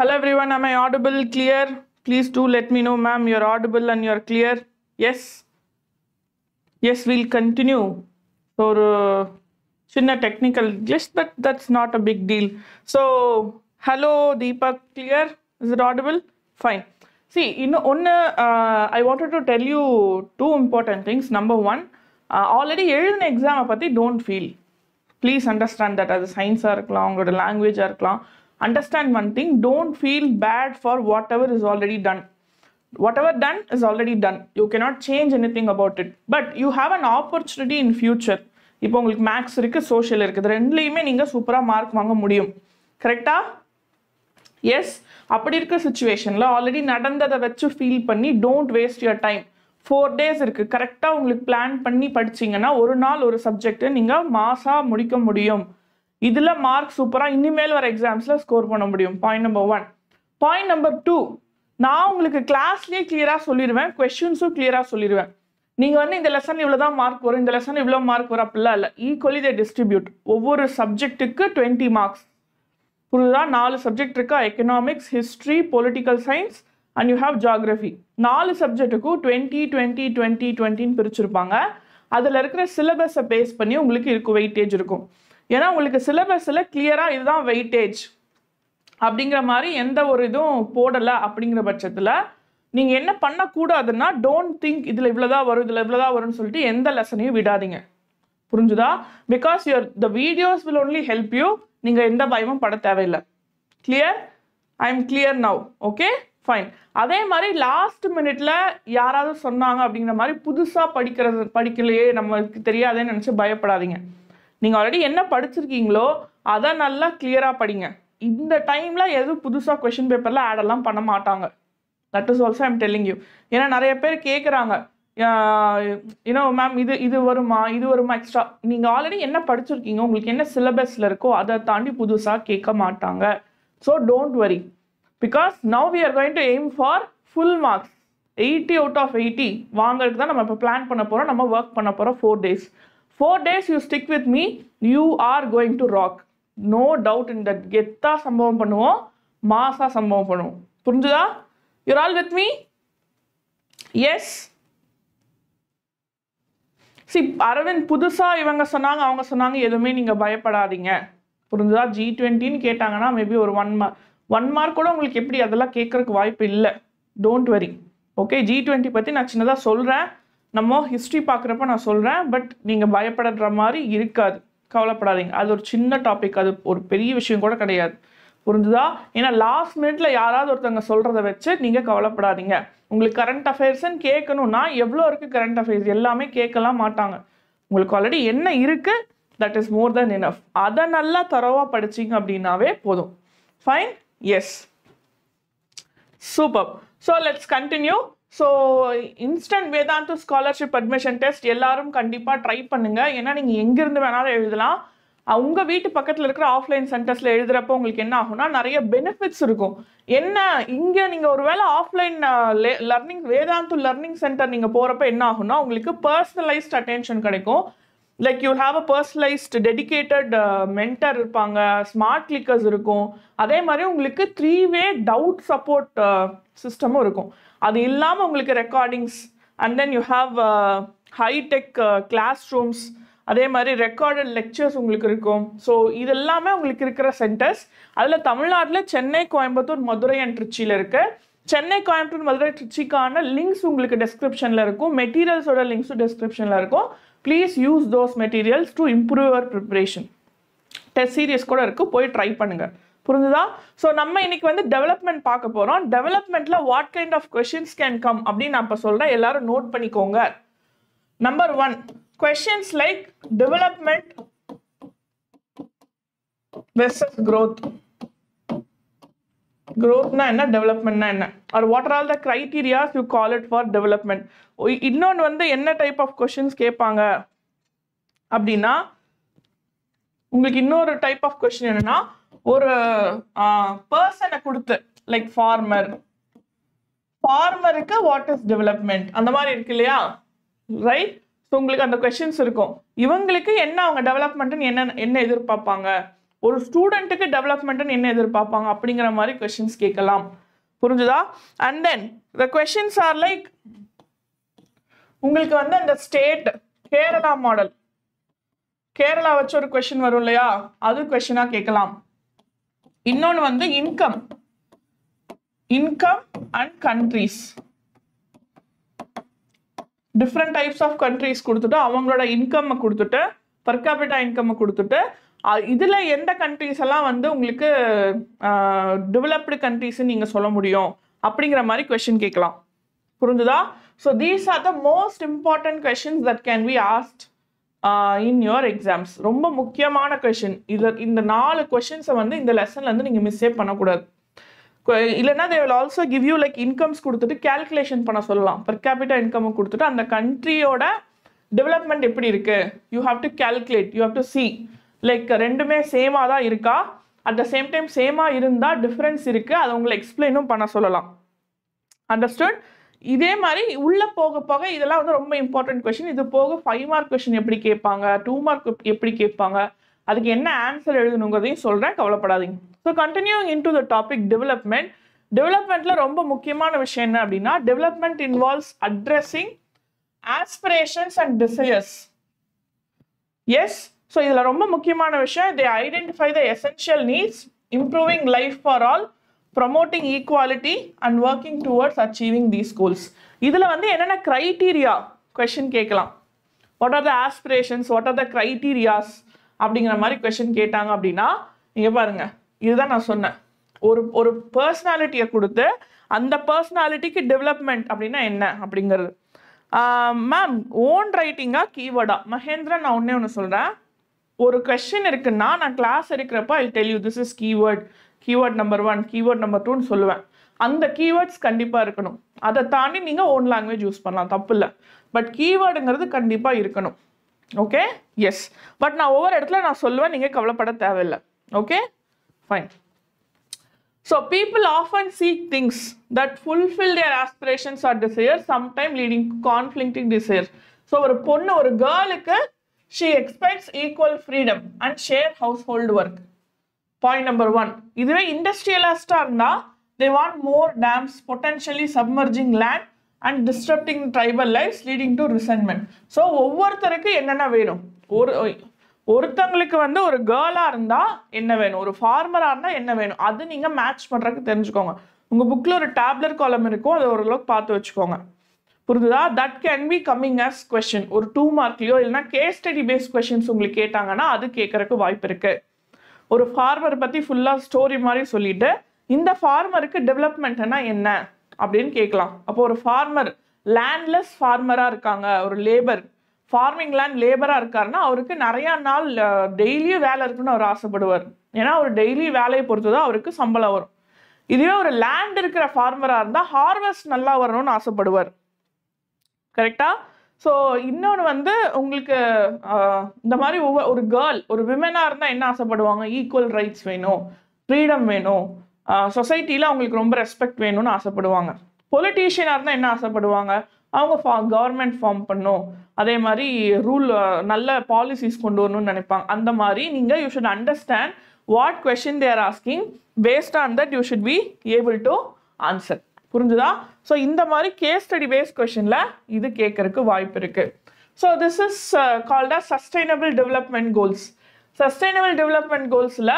Hello everyone, am I audible, clear? Please do let me know, ma'am, you're audible and you're clear. Yes? Yes, we'll continue. For uh, chinna technical glitch, but that's not a big deal. So, hello Deepak, clear? Is it audible? Fine. See, you know, one, uh, I wanted to tell you two important things. Number one, uh, already எழுதின எக்ஸாமை பற்றி don't feel please understand that அது சயின்ஸாக இருக்கலாம் உங்களோட லாங்குவேஜாக இருக்கலாம் understand one thing don't feel bad for whatever is already done whatever done is already done you cannot change anything about it but you have an opportunity in future இப்போ உங்களுக்கு maths இருக்குது social இருக்குது ரெண்டுலேயுமே நீங்கள் சூப்பராக mark வாங்க முடியும். கரெக்டாக எஸ் அப்படி இருக்க சுச்சுவேஷனில் ஆல்ரெடி நடந்ததை வச்சு ஃபீல் பண்ணி don't waste your time four days இருக்குது கரெக்டாக உங்களுக்கு பிளான் பண்ணி படிச்சிங்கன்னா ஒரு நாள் ஒரு சப்ஜெக்ட்டை நீங்கள் மாசாக முடிக்க முடியும். இதில் மார்க் சூப்பராக இனிமேல் வர எக்ஸாம்ஸில் ஸ்கோர் பண்ண முடியும். Point number one point number two நான் உங்களுக்கு கிளாஸ்லேயே கிளியராக சொல்லிடுவேன். கொஷின்ஸும் கிளியராக சொல்லிடுவேன். நீங்கள் வந்து இந்த லெசன் இவ்வளோ தான் மார்க் வரும். இந்த லெசன் இவ்வளோ மார்க் வரும். அப்படிலாம் இல்லை. ஈக்குவலி தே டிஸ்ட்ரிபியூட் ஒவ்வொரு சப்ஜெக்ட்டுக்கு டுவெண்ட்டி மார்க்ஸ் புரியுதா? நாலு சப்ஜெக்ட் இருக்கா? Economics history political science and you have geography நாலு சப்ஜெக்ட்டுக்கும் டுவெண்ட்டி டுவெண்ட்டி டுவெண்ட்டி டுவெண்ட்டின்னு பிரிச்சிருப்பாங்க. அதில் இருக்கிற சிலபஸை பேஸ் பண்ணி உங்களுக்கு இருக்கும் வெயிட்டேஜ் இருக்கும். ஏன்னா உங்களுக்கு சிலபஸில் கிளியராக இதுதான் வெயிட்டேஜ் அப்படிங்கிற மாதிரி எந்த ஒரு இதுவும் போடலை அப்படிங்கிற பட்சத்தில் நீங்கள் என்ன பண்ணக்கூடாதுன்னா டோன்ட் திங்க் இதில் இவ்வளோதான் வரும் இதில் இவ்வளோதான் வரும்னு சொல்லிட்டு எந்த லெசனையும் விடாதீங்க. புரிஞ்சுதா? Because your the videos will only help you நீங்கள் எந்த பயமும் பட தேவையில்லை. Clear I am clear now okay fine அதே மாதிரி லாஸ்ட் மினிட்ல யாராவது சொன்னாங்க அப்படிங்கிற மாதிரி புதுசாக படிக்கிறது படிக்கலையே நம்மளுக்கு தெரியாதேன்னு நினச்சி பயப்படாதீங்க. நீங்கள் ஆல்ரெடி என்ன படிச்சிருக்கீங்களோ அதை நல்லா கிளியராக படிங்க. இந்த டைமில் எதுவும் புதுசாக கொஷின் பேப்பரில் ஆடெல்லாம் பண்ண மாட்டாங்க. That is also I'm telling you ஏன்னா நிறைய பேர் கேட்குறாங்க யூனோ மேம் இது இது வருமா இது வருமா எக்ஸ்ட்ரா நீங்கள் ஆல்ரெடி என்ன படிச்சிருக்கீங்க? உங்களுக்கு என்ன சிலபஸில் இருக்கோ அதை தாண்டி புதுசாக கேட்க மாட்டாங்க. So don't worry because now we are going to aim for full marks eighty out of eighty வாங்குறதுக்கு தான் நம்ம இப்போ பிளான் பண்ண போகிறோம் நம்ம ஒர்க் பண்ண போகிறோம் four days four days you stick with me you are going to rock no doubt in that கெத்தாக சம்பவம் பண்ணுவோம் மாசாக சம்பவம் பண்ணுவோம். புரிஞ்சுதா? You're all with me yes see Aravind புதுசாக இவங்க சொன்னாங்க அவங்க சொன்னாங்க எதுவுமே நீங்கள் பயப்படாதீங்க. புரிஞ்சுதா? ஜி டுவெண்ட்டின்னு கேட்டாங்கன்னா மேபி ஒரு ஒன் மார்க் ஒன் மார்க் கூட உங்களுக்கு எப்படி அதெல்லாம் கேட்குறக்கு வாய்ப்பு இல்லை. Don't worry okay ji twenty பற்றி நான் சின்னதாக சொல்கிறேன் நம்ம ஹிஸ்ட்ரி பார்க்குறப்ப நான் சொல்கிறேன் பட் நீங்கள் பயப்படுற மாதிரி இருக்காது. கவலைப்படாதீங்க. அது ஒரு சின்ன டாபிக் அது ஒரு பெரிய விஷயம் கூட கிடையாது. புரிஞ்சுதா? ஏன்னா லாஸ்ட் மினிட்ல யாராவது ஒருத்தவங்க சொல்கிறத வச்சு நீங்கள் கவலைப்படாதீங்க. உங்களுக்கு கரண்ட் அஃபேர்ஸ்ன்னு கேட்கணும்னா எவ்வளோ இருக்குது கரண்ட் அஃபேர்ஸ் எல்லாமே கேட்கலாம் மாட்டாங்க. உங்களுக்கு ஆல்ரெடி என்ன இருக்குது that is more than enough அதை நல்லா தரவாக படிச்சிங்க அப்படின்னாவே போதும். Fine yes super so let's continue so instant Vedantu scholarship admission test எல்லாரும் கண்டிப்பாக ட்ரை பண்ணுங்கள் ஏன்னா நீங்கள் எங்கேருந்து வேணாலும் எழுதலாம். உங்கள் வீட்டு பக்கத்தில் இருக்கிற ஆஃப்லைன் சென்டர்ஸில் எழுதுறப்போ உங்களுக்கு என்ன ஆகும்னா நிறைய பெனிஃபிட்ஸ் இருக்கும். என்ன இங்கே நீங்கள் ஒருவேளை offline learning Vedantu learning centre நீங்கள் போகிறப்ப என்ன ஆகும்னா உங்களுக்கு பர்சனலைஸ்ட் அட்டென்ஷன் கிடைக்கும். Like you have a personalised dedicated mentor இருப்பாங்க. ஸ்மார்ட் கிளிக்கர்ஸ் இருக்கும். அதே மாதிரி உங்களுக்கு த்ரீ வே டவுட் சப்போர்ட் சிஸ்டமும் இருக்கும். அது இல்லாமல் உங்களுக்கு recordings and then you have hi tech classrooms அதே மாதிரி ரெக்கார்டட் லெக்சர்ஸ் உங்களுக்கு இருக்கும். ஸோ இது எல்லாமே உங்களுக்கு இருக்கிற சென்டர்ஸ் அதில் தமிழ்நாட்டில் சென்னை கோயம்புத்தூர் மதுரை அண்ட் ட்ரிச்சியில் இருக்குது சென்னை கோயம்புத்தூர் மதுரை ட்ரிச்சிக்கான லிங்க்ஸ் உங்களுக்கு டெஸ்கிரிப்ஷனில் இருக்கும். மெட்டீரியல்ஸோட லிங்க்ஸும் டெஸ்கிரிப்ஷனில் இருக்கும். Please use those materials to improve your preparation test series கூட இருக்குது போய் ட்ரை பண்ணுங்கள் புரிஞ்சுதா? ஸோ நம்ம இன்னைக்கு வந்து டெவலப்மெண்ட் பார்க்க போகிறோம் டெவலப்மெண்ட்டில் what kind of questions can come அப்படின்னு நான் இப்போ சொல்கிறேன் எல்லாரும் நோட் பண்ணிக்கோங்க. Number one questions like development versus growth க்ரோத்னா என்ன? டெவலப்மெண்ட்னா என்ன? Or what are all the criterias you call it for development இன்னொன்று வந்து என்ன டைப் ஆஃப் கொஷின்ஸ் கேட்பாங்க? அப்படின்னா உங்களுக்கு இன்னொரு டைப் ஆஃப் கொஷின் என்னன்னா ஒரு பர்சனை கொடுத்து லைக் ஃபார்மர் ஃபார்மருக்கு வாட் இஸ் டெவலப்மெண்ட் அந்த மாதிரி இருக்கு இல்லையா? ரைட் ஸோ உங்களுக்கு அந்த கொஷின்ஸ் இருக்கும். இவங்களுக்கு என்ன அவங்க டெவலப்மெண்ட்னு என்ன என்ன எதிர்பார்ப்பாங்க? ஒரு ஸ்டூடெண்ட்டுக்கு டெவலப்மெண்ட்னு என்ன எதிர்பார்ப்பாங்க? அப்படிங்கிற மாதிரி கொஷின்ஸ் கேட்கலாம். புரிஞ்சுதா? And then the questions are like உங்களுக்கு வந்து அந்த ஸ்டேட் கேரளா மாடல் கேரளா வச்சு ஒரு கொஷின் வரும் இல்லையா? அது கொஷினாக கேட்கலாம். இன்னொன்று வந்து income income and countries different types of countries கொடுத்துட்டு அவங்களோட இன்கம் கொடுத்துட்டு பர் கேபிட்டா இன்கம் கொடுத்துட்டு இதில் எந்த கண்ட்ரீஸ் எல்லாம் வந்து உங்களுக்கு டெவலப்டு கண்ட்ரீஸ்ன்னு நீங்கள் சொல்ல முடியும்? அப்படிங்கிற மாதிரி கொஷின் கேட்கலாம். புரிஞ்சுதா? So these are the most important questions that can be asked in your exams ரொம்ப முக்கியமான கொஷின் இதில் இந்த நாலு கொஷின்ஸை வந்து இந்த லெசன்லேருந்து நீங்கள் மிஸ்ஸே பண்ணக்கூடாது. இல்லைன்னா they will also give you like incomes கொடுத்துட்டு கேல்குலேஷன் பண்ண சொல்லலாம். பர் கேபிட்டா இன்கம் கொடுத்துட்டு அந்த கண்ட்ரியோட டெவலப்மெண்ட் எப்படி இருக்குது you have to calculate you have to see like ரெண்டுமே சேமாக தான் இருக்கா? அட் த சேம் டைம் சேமாக இருந்தால் டிஃப்ரென்ஸ் இருக்குது அதை உங்களை எக்ஸ்பிளைனும் பண்ண சொல்லலாம். அண்டர்ஸ்டுட் இதே மாதிரி உள்ளே போக போக இதெல்லாம் வந்து ரொம்ப இம்பார்ட்டன்ட் கொஷின் இது போக ஃபைவ் மார்க் கொஷின் எப்படி கேட்பாங்க? டூ மார்க் எப்படி கேட்பாங்க? அதுக்கு என்ன ஆன்சர் எழுதணுங்கிறதையும் சொல்கிறேன் கவலைப்படாதீங்க. So continuing into the topic development டெவலப்மெண்ட்டில் ரொம்ப முக்கியமான விஷயம் என்ன அப்படின்னா development involves addressing aspirations and desires yes so இதில் ரொம்ப முக்கியமான விஷயம் they identify the essential needs improving life for all promoting equality and working towards achieving these goals இதில் வந்து என்னென்ன க்ரைட்டீரியா கொஷின் கேட்கலாம். What are the aspirations what are the criterias அப்படிங்கிற மாதிரி கொஷின் கேட்டாங்க அப்படின்னா நீங்கள் பாருங்க இதுதான் நான் சொன்னேன். ஒரு ஒரு பர்சனாலிட்டியை கொடுத்து அந்த பர்சனாலிட்டிக்கு டெவலப்மெண்ட் அப்படின்னா என்ன அப்படிங்கிறது. மேம் ஓன் ரைட்டிங்கா கீவேர்டா மகேந்திரன் நான் ஒன்றே ஒன்று சொல்கிறேன் ஒரு கொஷின் இருக்குன்னா நான் கிளாஸ் எடுக்கிறப்ப I tell you this is keyword keyword number one keyword number டூன்னு சொல்லுவேன். அந்த கீவேர்ட்ஸ் கண்டிப்பாக இருக்கணும். அதை தாண்டி நீங்கள் ஓன் லாங்குவேஜ் யூஸ் பண்ணலாம். தப்பு இல்லை. பட் கீவேர்டுங்கிறது கண்டிப்பாக இருக்கணும். ஓகே எஸ் பட் நான் ஒவ்வொரு இடத்துல நான் சொல்லுவேன். நீங்கள் கவலைப்பட தேவையில்லை. Okay fine so people of and seek things that fulfil aspirations aspirations or desire sometime leading conflicting desire so ஒரு பொண்ணு ஒரு கேர்ளுக்கு she expects equal freedom and share household work point number one இதுவே இண்டஸ்ட்ரியலிஸ்டாக இருந்தால் they want more dams potentially submerging land and disturbing tribal lifes leading to resentment so ஒவ்வொருத்தருக்கு என்னென்ன வேணும்? ஒரு ஒருத்தங்களுக்கு வந்து ஒரு கேர்ளாக இருந்தால் என்ன வேணும்? ஒரு ஃபார்மராக இருந்தால் என்ன வேணும்? அது நீங்கள் மேட்ச் பண்ணுறதுக்கு தெரிஞ்சுக்கோங்க. உங்கள் புக்கில் ஒரு டேப்லெட் காலம் இருக்கும். அதை ஓரளவுக்கு பார்த்து வச்சுக்கோங்க. புரிஞ்சுதா? That can be coming as question ஒரு டூ மார்க்லையோ இல்லைன்னா கேஸ் ஸ்டடி பேஸ் கொஷின்ஸ் உங்களுக்கு கேட்டாங்கன்னா அது கேட்குறக்கு வாய்ப்பு இருக்குது ஒரு ஃபார்மர் பற்றி ஃபுல்லாக ஸ்டோரி மாதிரி சொல்லிட்டு இந்த ஃபார்மருக்கு டெவலப்மெண்ட்னா என்ன? அப்படின்னு கேட்கலாம். அப்போ ஒரு ஃபார்மர் லேண்ட்லெஸ் ஃபார்மராக இருக்காங்க ஒரு லேபர் ஃபார்மிங் லேண்ட் லேபராக இருக்காருன்னா அவருக்கு நிறையா நாள் டெய்லியும் வேலை இருக்குன்னு அவர் ஆசைப்படுவார். ஏன்னா அவர் டெய்லி வேலையை பொறுத்து தான் அவருக்கு சம்பளம் வரும். இதுவே ஒரு லேண்ட் இருக்கிற ஃபார்மராக இருந்தால் ஹார்வெஸ்ட் நல்லா வரணும்னு ஆசைப்படுவார். கரெக்டாக ஸோ இன்னொன்று வந்து உங்களுக்கு இந்த மாதிரி ஒவ்வொரு ஒரு கேர்ள் ஒரு விமனாக இருந்தால் என்ன ஆசைப்படுவாங்க? ஈக்குவல் ரைட்ஸ் வேணும் ஃப்ரீடம் வேணும். சொசைட்டியில் அவங்களுக்கு ரொம்ப ரெஸ்பெக்ட் வேணும்னு ஆசைப்படுவாங்க. பொலிட்டீஷியனாக இருந்தால் என்ன ஆசைப்படுவாங்க? அவங்க ஃபா கவர்மெண்ட் ஃபார்ம் பண்ணும். அதே மாதிரி ரூல் நல்ல பாலிசிஸ் கொண்டு வரணும்னு நினைப்பாங்க. அந்த மாதிரி நீங்கள் you should understand what question they're asking based on that you should be able to answer புரிஞ்சுதா? ஸோ இந்த மாதிரி கேஸ் ஸ்டடி பேஸ் கொஷனில் இது கேட்கறக்கு வாய்ப்பு இருக்குது so this is called a sustainable development goals sustainable development கோல்ஸில்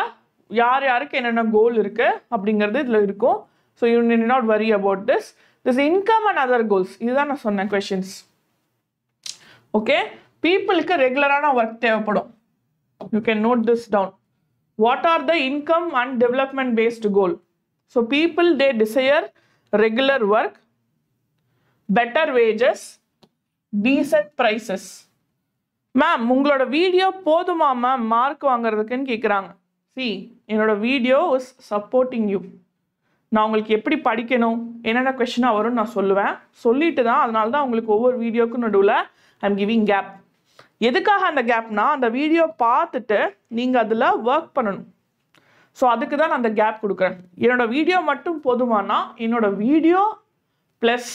யார் யாருக்கு என்னென்ன கோல் இருக்குது அப்படிங்கிறது இதில் இருக்கும். So you need not worry about this this income and other goals இதுதான் நான் சொன்னேன் கொஷின்ஸ் ஓகே பீப்புளுக்கு ரெகுலரான ஒர்க் தேவைப்படும். You can note this down what are the income and development based goal so people they desire regular work better wages decent prices. Ma'am உங்களோட video போதுமா ma'am mark வாங்குறதுக்குன்னு கேட்குறாங்க சி என்னோட video is supporting you நான் உங்களுக்கு எப்படி படிக்கணும் என்னென்ன கொஷினாக வரும்னு நான் சொல்லுவேன். சொல்லிட்டு தான் அதனால தான் உங்களுக்கு ஒவ்வொரு வீடியோக்கும் நடுவில் ஐம் கிவிங் கேப் எதுக்காக அந்த கேப்னா அந்த வீடியோ பார்த்துட்டு நீங்கள் அதில் ஒர்க் பண்ணணும். ஸோ அதுக்கு தான் நான் அந்த கேப் கொடுக்குறேன். என்னோடய வீடியோ மட்டும் போதுமானா என்னோடய வீடியோ ப்ளஸ்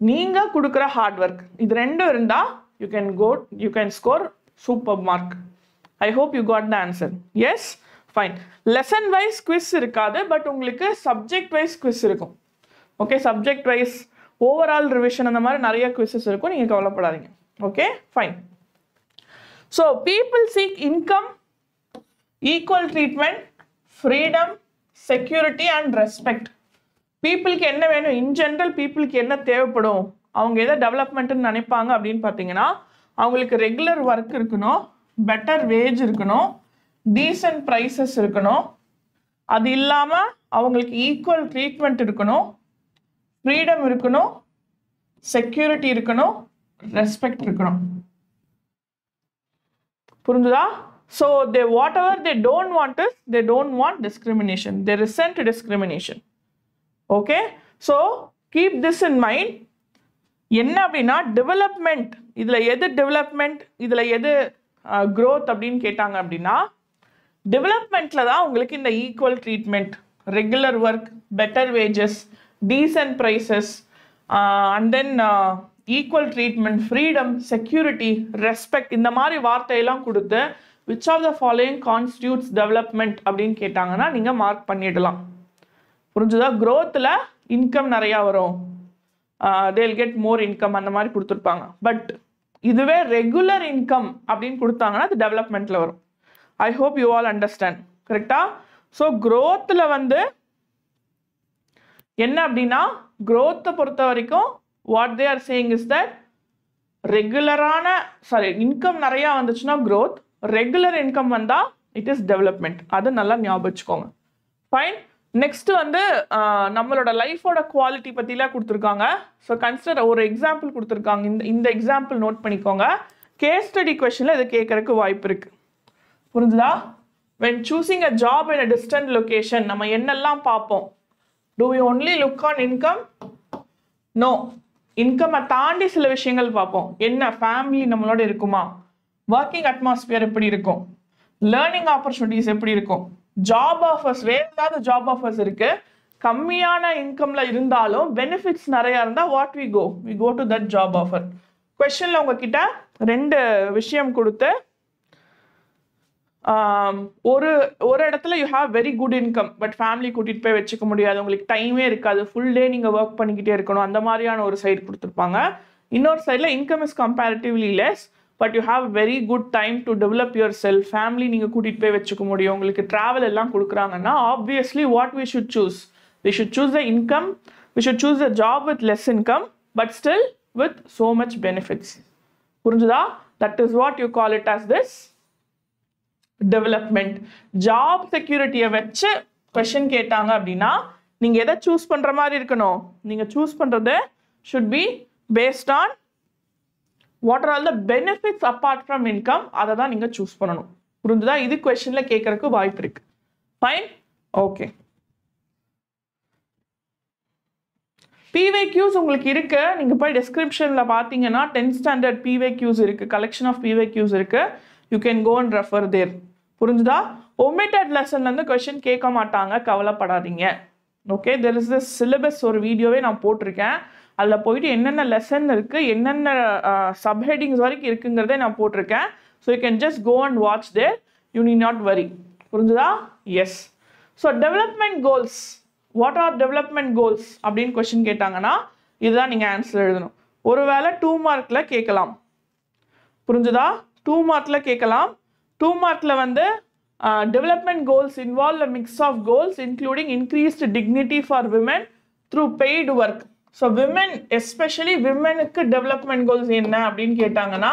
நீங்கள் கொடுக்குற ஹார்ட் ஒர்க் இது ரெண்டும் இருந்தால் you can go you can score super mark I hope you got the answer yes fine lesson wise quiz இருக்காது பட் உங்களுக்கு சப்ஜெக்ட் வைஸ் குவிஸ் இருக்கும். Okay subject wise overall revision அந்த மாதிரி நிறைய குவிசஸ் இருக்கும். நீங்கள் கவலைப்படாதீங்க. Okay fine so people seek income equal treatment freedom security and respect பீப்புளுக்கு என்ன வேணும்? இன் ஜென்ரல் பீப்புளுக்கு என்ன தேவைப்படும்? அவங்க எதை டெவலப்மெண்ட்டுன்னு நினைப்பாங்க அப்படின்னு பார்த்தீங்கன்னா அவங்களுக்கு ரெகுலர் ஒர்க் இருக்கணும் பெட்டர் வேஜ் இருக்கணும் டீசன்ட் ப்ரைஸஸ் இருக்கணும். அது இல்லாமல் அவங்களுக்கு ஈக்குவல் ட்ரீட்மெண்ட் இருக்கணும் ஃப்ரீடம் இருக்கணும் செக்யூரிட்டி இருக்கணும் ரெஸ்பெக்ட் இருக்கணும். புரிஞ்சுதா? So they whatever they don't want is they don't want discrimination they resent discrimination okay so keep this in mind என்ன அப்படின்னா டெவலப்மெண்ட் இதில் எது டெவலப்மெண்ட் இதில் எது க்ரோத் அப்படின்னு கேட்டாங்க அப்படின்னா டெவலப்மெண்ட்டில் தான் உங்களுக்கு இந்த equal treatment regular work better wages decent prices and then equal treatment freedom security respect இந்த மாதிரி வார்த்தையெல்லாம் கொடுத்து which of the following constitutes development அப்படின்னு கேட்டாங்கன்னா நீங்கள் மார்க் பண்ணிடலாம். புரிஞ்சுதா? க்ரோத்தில் இன்கம் நிறையா வரும். தேல் கெட் மோர் இன்கம் அந்த மாதிரி கொடுத்துருப்பாங்க. பட் இதுவே ரெகுலர் இன்கம் அப்படின்னு கொடுத்தாங்கன்னா அது டெவலப்மெண்ட்டில் வரும். I hope you all understand கரெக்டாக ஸோ க்ரோத்தில் வந்து என்ன அப்படின்னா க்ரோத்தை பொறுத்த வரைக்கும் what they are saying is that ரெகுலரான sorry income நிறையா வந்துச்சுன்னா க்ரோத் ரெகுலர் இன்கம் வந்தால் இட் இஸ் டெவலப்மெண்ட் அது நல்லா ஞாபகம் வச்சுக்கோங்க. ஃபைன் நெக்ஸ்ட் வந்து நம்மளோட லைஃபோட குவாலிட்டி பற்றிலாம் கொடுத்துருக்காங்க. ஸோ கன்சிடர் ஒரு எக்ஸாம்பிள் கொடுத்துருக்காங்க. இந்த இந்த எக்ஸாம்பிள் நோட் பண்ணிக்கோங்க. கேஸ் ஸ்டடி கொஷனில் இது கேட்கறதுக்கு வாய்ப்பு இருக்கு. புரிஞ்சுதா? When choosing a job in a distant location நம்ம என்னெல்லாம் பார்ப்போம்? Do you only look on income no இன்கம்மை தாண்டி சில விஷயங்கள் பார்ப்போம். என்ன? ஃபேமிலி நம்மளோட இருக்குமா? ஒர்க்கிங் அட்மாஸ்பியர் எப்படி இருக்கும்? லேர்னிங் ஆப்பர்ச்சுனிட்டிஸ் எப்படி இருக்கும்? ஜாப் ஆஃபர்ஸ் வேறு ஏதாவது ஜாப் ஆஃபர்ஸ் இருக்கு? கம்மியான இன்கம்ல இருந்தாலும் பெனிஃபிட்ஸ் நிறைய இருந்தால் what we go we go to that job offer கொஸ்டின்ல உங்ககிட்ட ரெண்டு விஷயம் கொடுத்து ஒரு ஒரு இடத்துல you have very good income but family கூட்டிகிட்டு போய் வச்சுக்க முடியாது. உங்களுக்கு டைமே இருக்காது. ஃபுல் டே நீங்கள் ஒர்க் பண்ணிக்கிட்டே இருக்கணும். அந்த மாதிரியான ஒரு சைடு கொடுத்துருப்பாங்க. இன்னொரு சைடில் income is comparatively less but you have very good time to develop yourself family நீங்கள் கூட்டிகிட்டு போய் வச்சுக்க முடியும். உங்களுக்கு ட்ராவல் எல்லாம் கொடுக்குறாங்கன்னா obviously what we should choose we should choose the income we should choose the job with less income but still with so much benefits புரிஞ்சுதா? That is what you call it as this development job செக்யூரிட்டியை வச்சு question கேட்டாங்க அப்படின்னா நீங்கள் எதை choose பண்ணுற மாதிரி இருக்கணும்? நீங்கள் சூஸ் பண்ணுறது should be based on what are all the benefits apart from income அதை தான் நீங்கள் சூஸ் பண்ணணும். புரிஞ்சுதா? இது கொஷனில் கேட்குறக்கு வாய்ப்பு இருக்கு. ஃபைன் ஓகே பிவேக்யூஸ் உங்களுக்கு இருக்கு. நீங்கள் போய் டிஸ்கிரிப்ஷனில் பார்த்தீங்கன்னா டென்த் ஸ்டாண்டர்ட் பிவேக்யூஸ் இருக்கு. கலெக்ஷன் ஆஃப் பிவேக்யூஸ் இருக்கு. You can go and refer there புரிஞ்சுதா? ஒமிட்டட் லெசன்லேருந்து கொஷின் கேட்க மாட்டாங்க. கவலைப்படாதீங்க. Okay there is this syllabus ஒரு வீடியோவே நான் போட்டிருக்கேன். அதில் போயிட்டு என்னென்ன லெசன் இருக்குது என்னென்ன சப்ஹெட்டிங்ஸ் வரைக்கும் இருக்குங்கிறதே நான் போட்டிருக்கேன். So you can just go and watch there you need not worry புரிஞ்சுதா? Yes so development goals what are development goals அப்படின்னு கொஸ்டின் கேட்டாங்கன்னா இதுதான் நீங்கள் ஆன்சர் எழுதணும். ஒருவேளை டூ மார்க்கில் கேட்கலாம். புரிஞ்சுதா? டூ மார்க்கில் கேட்கலாம். டூ மார்க்கில் வந்து development goals involve mix of goals including increased dignity for women through paid work so women especially விமனுக்கு development goals என்ன அப்படின்னு கேட்டாங்கன்னா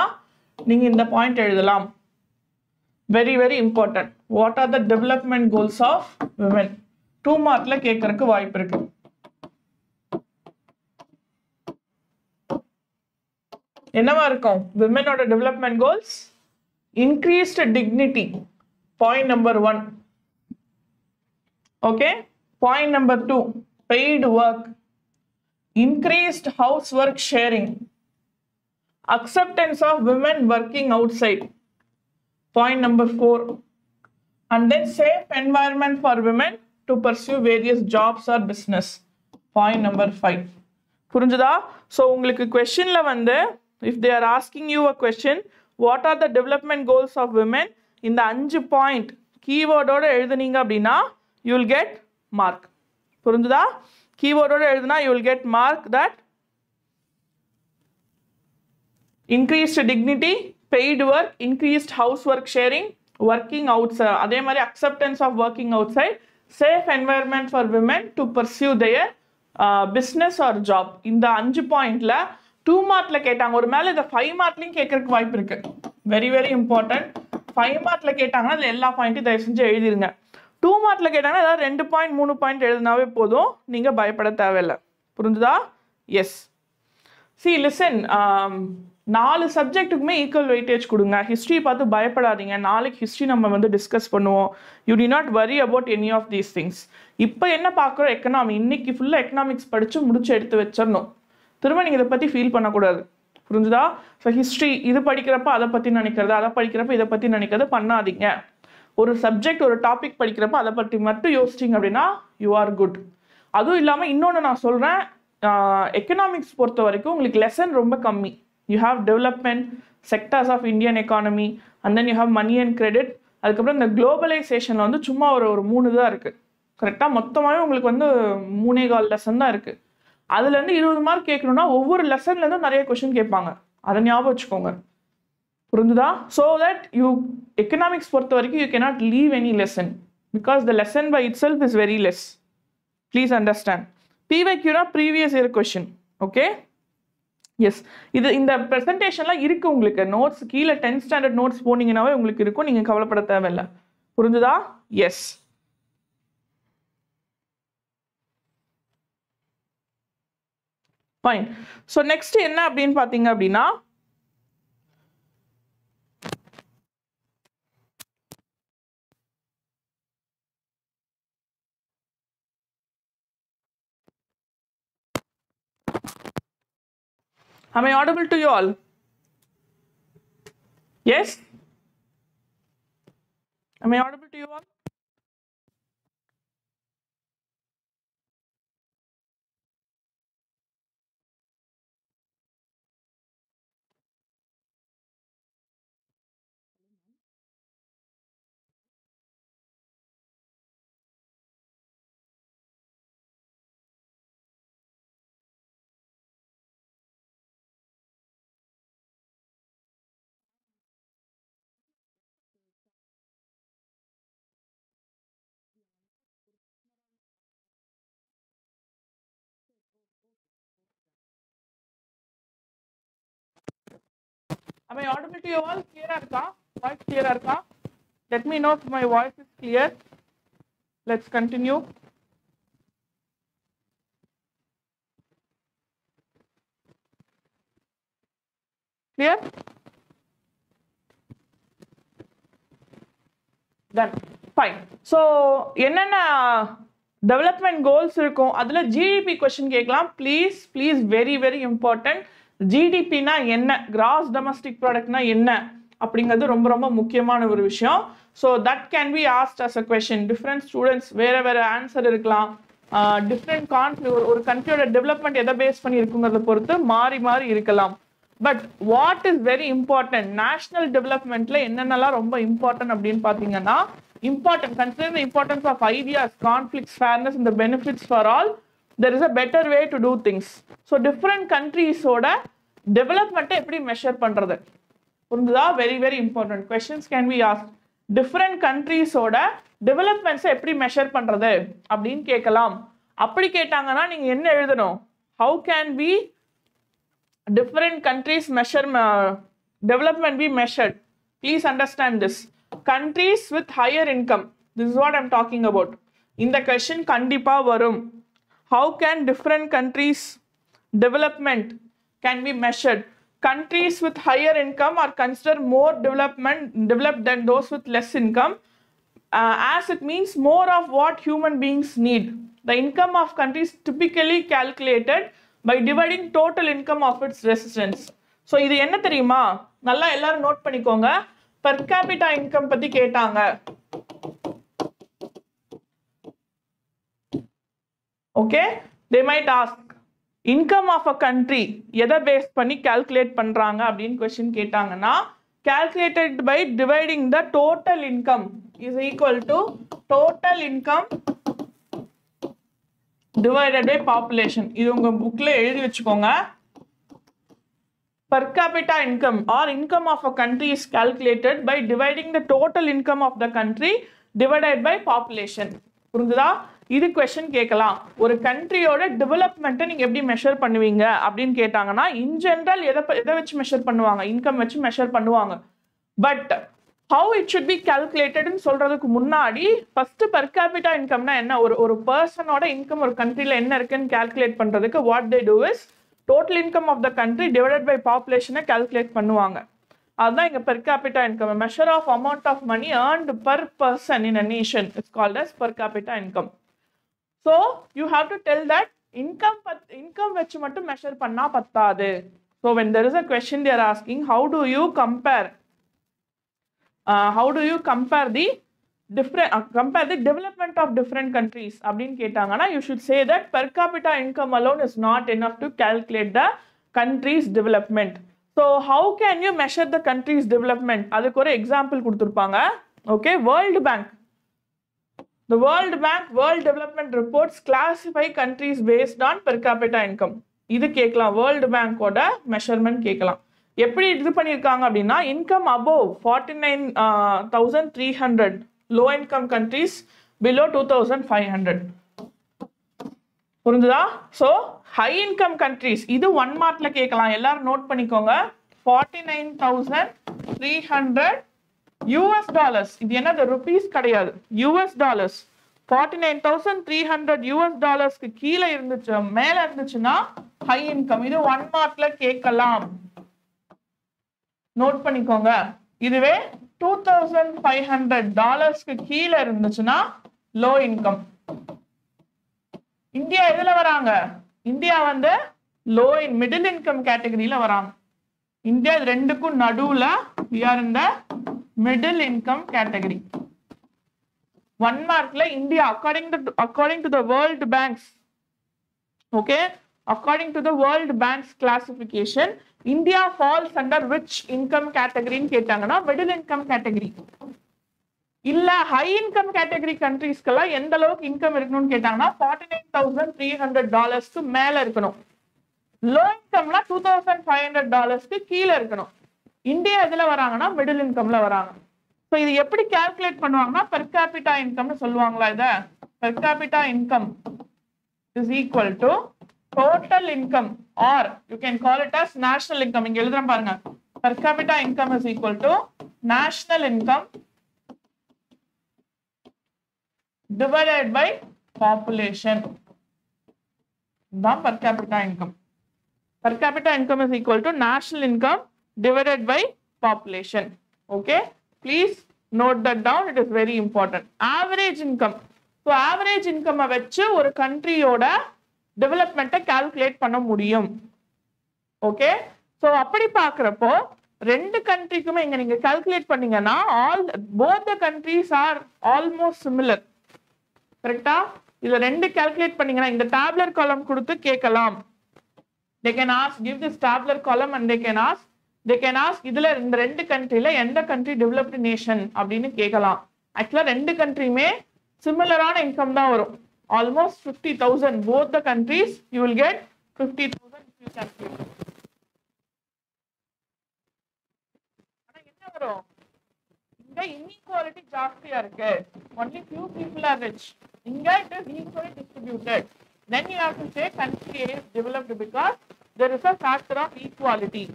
நீங்கள் இந்த பாயிண்ட் எழுதலாம். Very very important what are the development goals of women two மார்க்ல கேட்கறதுக்கு வாய்ப்பு இருக்கு. என்னவா இருக்கும்? விமனோட development goals increased dignity point number one okay point number two paid work increased house work sharing acceptance of women working outside point number 4 and then safe environment for women to pursue various jobs or business point number 5 புரிஞ்சுதா so உங்களுக்கு கொஷின்ல வந்து if they are asking you a question what are the development goals of women இந்த அஞ்சு point கீவேர்டோட எழுதுனீங்க அப்படின்னா you will get mark புரிஞ்சுதா கீபோர்டோடு எழுதுனா you will get mark that increased dignity paid work increased house work sharing working out அதே மாதிரி acceptance of working outside safe environment for women to pursue their business or job இந்த அஞ்சு பாயிண்டில் two மார்க்கில் கேட்டாங்க ஒரு மேலே இதை ஃபைவ் மார்க்லையும் கேட்கறதுக்கு வாய்ப்பு இருக்குது வெரி வெரி இம்பார்ட்டன்ட் ஃபைவ் மார்க்கில் கேட்டாங்கன்னா அதில் எல்லா பாயிண்ட்டையும் தயவு செஞ்சு எழுதிருங்க டூ மார்க்கில் கேட்டாங்கன்னா ஏதாவது ரெண்டு பாயிண்ட் மூணு பாயிண்ட் எழுதினாவே போதும். நீங்கள் பயப்பட தேவையில்லை. புரிஞ்சுதா? எஸ் சி லிசன் நாலு சப்ஜெக்ட்டுக்குமே ஈக்குவல் வெயிட்டேஜ் கொடுங்க. ஹிஸ்ட்ரி பார்த்து பயப்படாதீங்க. நாளைக்கு ஹிஸ்ட்ரி நம்ம வந்து டிஸ்கஸ் பண்ணுவோம். You need not worry about any of these things இப்போ என்ன பார்க்குறோம்? எக்கனாமி இன்னைக்கு ஃபுல்லாக எக்கனாமிக்ஸ் படித்து முடிச்சு எடுத்து வச்சிடணும் திரும்ப நீங்கள் இதை பற்றி ஃபீல் பண்ணக்கூடாது. புரிஞ்சுதா? ஸோ ஹிஸ்ட்ரி இது படிக்கிறப்ப அதை பற்றி நினைக்கிறது? அதை படிக்கிறப்ப இதை பற்றி நினைக்கிறது பண்ணாதீங்க. ஒரு சப்ஜெக்ட் ஒரு டாபிக் படிக்கிறப்ப அதை பற்றி மட்டும் யோசிச்சிங்க அப்படின்னா யூ ஆர் குட் அதுவும் இல்லாமல் இன்னொன்று நான் சொல்கிறேன் எக்கனாமிக்ஸ் பொறுத்த வரைக்கும் உங்களுக்கு லெசன் ரொம்ப கம்மி. You have development sectors of Indian economy and then you have money and credit அதுக்கப்புறம் இந்த குளோபலைசேஷனில் வந்து சும்மா ஒரு ஒரு மூணு தான் இருக்குது கரெக்டாக மொத்தமாகவே உங்களுக்கு வந்து மூணே கால் லெசன் தான் இருக்குது அதுலேருந்து இருபது மார்க் கேட்கணுன்னா ஒவ்வொரு லெசன்லேருந்தும் நிறைய கொஷின் கேட்பாங்க. அதை ஞாபகம் வச்சுக்கோங்க. புரிஞ்சுதா? ஸோ தட் யூ எக்கனாமிக்ஸ் பொறுத்த வரைக்கும் you cannot leave any lesson because the lesson by itself is very less please understand பிவைக்யூனா previous year question okay yes இது இந்த ப்ரெசன்டேஷன்லாம் இருக்குது உங்களுக்கு. நோட்ஸ் கீழே டென்த் ஸ்டாண்டர்ட் நோட்ஸ் போனீங்கன்னாவே உங்களுக்கு இருக்கும். நீங்கள் கவலைப்பட தேவையில்லை. புரிஞ்சுதா? எஸ் ஃபைன் ஸோ நெக்ஸ்ட் என்ன அப்படின்னு பார்த்தீங்க அப்படின்னா Am I audible to you all? Yes? Am I audible to you all? Audible to you all? Clear இருக்கா? Voice clear இருக்கா? Let me know if my voice is clear. Let's continue. Clear? Done. Fine. So, என்னென்ன development goals இருக்கும் அதில் GDP question கேட்கலாம் please please very very important ஜிடிபினா என்ன? Gross domestic ப்ராடக்ட்னா என்ன? அப்படிங்கிறது ரொம்ப ரொம்ப முக்கியமான ஒரு விஷயம். So that can be asked as a question different students வேற வேற ஆன்சர் இருக்கலாம். டிஃப்ரெண்ட் கான்ட்ரி ஒரு ஒரு கண்ட்ரியோட டெவலப்மெண்ட் எதை பேஸ் பண்ணி இருக்குங்கிறத பொறுத்து மாறி மாறி இருக்கலாம். But what is very important national டெவலப்மெண்ட்ல என்னென்னலாம் ரொம்ப இம்பார்ட்டன்ட் அப்படின்னு பார்த்தீங்கன்னா important consider importance of ideas conflicts fairness இந்த benefits for all there is a better way to do things so different கண்ட்ரீஸோட டெவலப்மெண்ட்டை எப்படி மெஷர் பண்ணுறது புரிஞ்சுதா very very important questions can be ask different கண்ட்ரீஸோட டெவலப்மெண்ட்ஸை எப்படி மெஷர் பண்ணுறது அப்படின்னு கேட்கலாம் அப்படி கேட்டாங்கன்னா நீங்கள் என்ன எழுதணும் how can be different countries measure development be measured please understand this countries with higher income this is what I'm talking about இந்த கொஷின் கண்டிப்பாக வரும் how can different countries development can be measured countries with higher income are considered more development developed than those with less income uh, as it means more of what human beings need. The income of countries typically calculated by dividing total income of its residents. So இது என்ன தெரியுமா நல்லா எல்லாரும் note பண்ணிக்கோங்க per capita income பத்தி கேட்டாங்க okay they might ask income of a country எதை base பண்ணி கால்குலேட் பண்ணுறாங்க அப்படின்னு கொஸ்டின் கேட்டாங்கன்னா calculated by dividing the total income is equal to total income divided by population இது உங்கள் புக்கில் எழுதி வச்சுக்கோங்க. Per capita income or income of a country is calculated by dividing the total income of the country divided by population. புரிஞ்சுதா? இது question கேட்கலாம். ஒரு கண்ட்ரியோட டெவலப்மெண்ட்டை நீங்கள் எப்படி மெஷர் பண்ணுவீங்க? அப்படின்னு கேட்டாங்கன்னா இன் ஜென்ரல் எதை எதை வச்சு மெஷர் பண்ணுவாங்க? இன்கம் வச்சு மெஷர் பண்ணுவாங்க. But how it should be கேல்குலேட்டட்னு சொல்கிறதுக்கு முன்னாடி ஃபஸ்ட்டு பர் கேபிட்டா இன்கம்னா என்ன? ஒரு ஒரு பர்சனோட இன்கம் ஒரு கண்ட்ரியில் என்ன இருக்குன்னு கேல்குலேட் பண்ணுறதுக்கு what they do is total income of the country divided by பாப்புலேஷனை calculate பண்ணுவாங்க. அதுதான் இங்கே per capita income measure of amount of money earned per person in a nation it's called as per capita income so you have to tell that income but income வச்சு மட்டும் measure பண்ணால் பத்தாது. So when there is a question they're asking how do you compare how do you compare the different compare the development of different countries அப்படின்னு கேட்டாங்கன்னா you should say that per capita income alone is not not enough to calculate the country's development so how can you measure the countries development அதுக்கு ஒரு example கொடுத்துருப்பாங்க. Okay world bank The World Bank World Development Reports classify countries based on per capita income. இது கேட்கலாம். World பேங்கோட measurement கேட்கலாம். எப்படி இது பண்ணியிருக்காங்க அப்படின்னா income above forty nine thousand three hundred low income countries below two thousand five hundred புரிஞ்சுதா? So high income countries இது ஒன் மார்க்ல கேட்கலாம். எல்லாரும் நோட் பண்ணிக்கோங்க. Forty nine thousand three hundred US dollars இது என்னது? ருபீஸ் கிடையாது. US dollars forty nine thousand three hundred US டாலர்ஸ்க்கு கீழே இருந்துச்சு. மேல இருந்துச்சுன்னா ஹை இன்கம் இது ஒன் மார்க்ல கேட்கலாம். நோட் பண்ணிக்கோங்க. இதுவே டூ தௌசண்ட் ஃபைவ் ஹண்ட்ரட் டாலர்ஸ்க்கு கீழே இருந்துச்சுன்னா லோ இன்கம் இந்தியா எதுல வராங்க? இந்தியா வந்து லோ இன் மிடில் இன்கம் கேட்டகரியில வராங்க. இந்தியா ரெண்டுக்கும் நடுவுல we are middle income category one மார்க்ல India according to according to the world banks okay according to the world banks classification India falls under which income கேட்டகரின்னு கேட்டாங்கன்னா middle income category இல்ல high income category கண்ட்ரீஸ்க்கெல்லாம் எந்த அளவுக்கு income இருக்கணும்னு கேட்டாங்கன்னா forty nine thousand three hundred டாலர்ஸ்க்கு மேல இருக்கணும். Low இன்கம்னா டூ தௌசண்ட் ஃபைவ் ஹண்ட்ரட் டாலர்ஸ்க்கு கீழே இருக்கணும். இந்தியா எதில் வராங்கன்னா மிடில் இன்கம்ல வராங்க ஸோ இது எப்படி கால்குலேட் பண்ணுவாங்கன்னா பெர் கேபிட்டா இன்கம்னு சொல்லுவாங்களா இதை per capita income is equal to total income or you can call it as national income இங்க எழுதுறேன் பாருங்க per capita income is equal to national income divided by population தான் per capita income per capita income is equal to national income divided by population. Okay? Please note that down. It is very important. Average income. So average income வச்சு ஒரு கண்ட்ரியோட டெவலப்மெண்ட்டை calculate பண்ண முடியும். Okay so அப்படி பார்க்குறப்போ ரெண்டு கண்ட்ரிக்குமே இங்கே நீங்கள் calculate பண்ணீங்கன்னா all both the countries are almost similar கரெக்டா இதில் ரெண்டு கால்குலேட் பண்ணீங்கன்னா இந்த டேப்லர் காலம் கொடுத்து கேட்கலாம். They can ask give this tabular column and they can ask they can ask இதுல இந்த ரெண்டு கண்ட்ரில எந்த கண்ட்ரி டெவலப்டு நேஷன் அப்படின்னு கேட்கலாம். ஆக்சுவலா ரெண்டு கண்ட்ரியுமே சிமிலரான இன்கம் தான் வரும். Almost fifty thousand both the countries you will get fifty thousand you என்ன வரும்? இங்க இன்இக்வாலிட்டி ஜாஸ்தியா இருக்கு. Only few people are rich இங்க it is equally distributed then you have to say country is developed because there is a factor of equality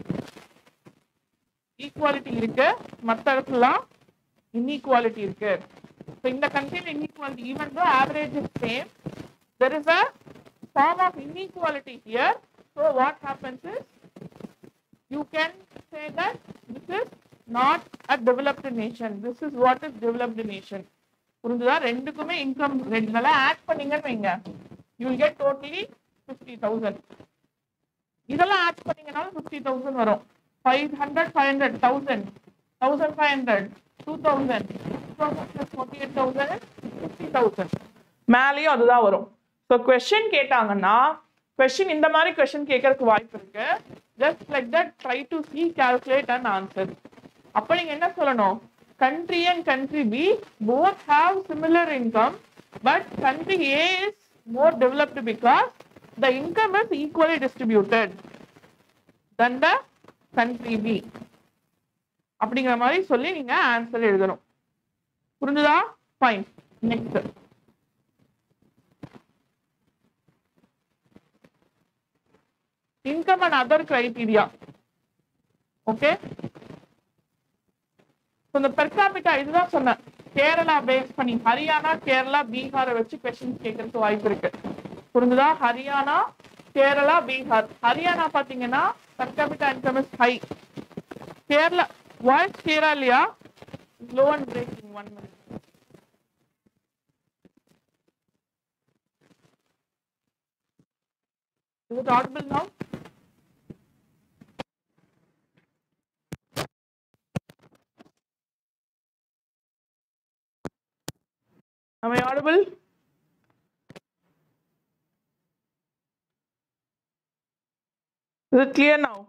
equality இருக்கு. மற்ற இடத்துலாம் inequality இருக்கு. ஸோ இந்த கண்ட்ரியில் inequality even though average is same there is a form of inequality here so what happens is you can say that this is not a developed nation. This is what is developed nation. புரிஞ்சுதா? ரெண்டுக்குமே income ரெண்டு ரெண்டுலாம் add பண்ணீங்கன்னு வைங்க. You will get totally fifty thousand இதெல்லாம் add பண்ணீங்கனாலும் fifty thousand வரும். Five hundred five hundred thousand thousand five hundred two thousand eight thousand thousand மேலேயும் அதுதான் வரும். ஸோ கொஸ்டின் கேட்டாங்கன்னா கொஸ்டின் இந்த மாதிரி கொஸ்டின் கேட்கறதுக்கு வாய்ப்பு இருக்கு. Just like that try to see calculate and answer அப்போ நீங்கள் என்ன சொல்லணும்? Country and country B both have similar income, but country A is more developed because the income is equally distributed. Than the country be அப்படிங்கிற மாதிரி சொல்லி நீங்க answer எழுதணும். புரிஞ்சுதா? Fine next income and other criteria. Okay இந்த per இதுதான் சொன்னேன். Kerala base பண்ணி. ஹரியானா கேரளா பீகாரை வச்சு கொஸ்டின் கேட்கறதுக்கு வாய்ப்பு இருக்கு. புரிஞ்சுதா? ஹரியானா கேரளா பீகார். ஹரியானா பாத்தீங்கன்னா per capita income is high Kerala voice கிளியரா இல்லையா low and breaking one minute Is it audible now? Am I audible? Is it clear now?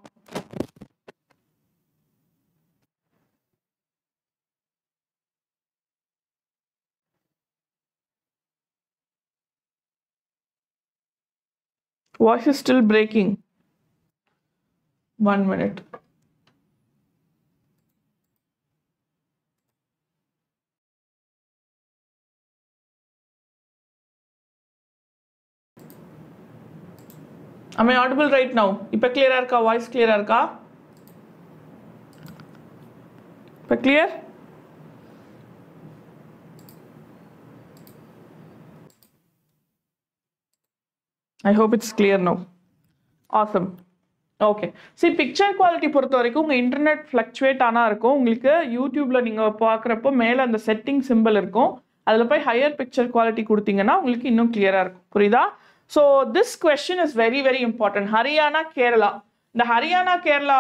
Voice is still breaking. One minute. I audible right now இப்போ கிளியராக இருக்கா? Voice கிளியராக இருக்கா? இப்போ clear I hope it's clear no awesome okay சரி picture quality பொறுத்த வரைக்கும் உங்கள் இன்டர்நெட் ஃப்ளக்சுவேட் ஆனால் இருக்கும். உங்களுக்கு யூடியூப்பில் நீங்கள் பார்க்குறப்போ மேலே அந்த செட்டிங் சிம்பிள் இருக்கும். அதில் போய் ஹையர் பிக்சர் குவாலிட்டி கொடுத்தீங்கன்னா உங்களுக்கு இன்னும் கிளியராக இருக்கும். புரியுதா? So this question is very very important Haryana Kerala இந்த ஹரியானா கேரளா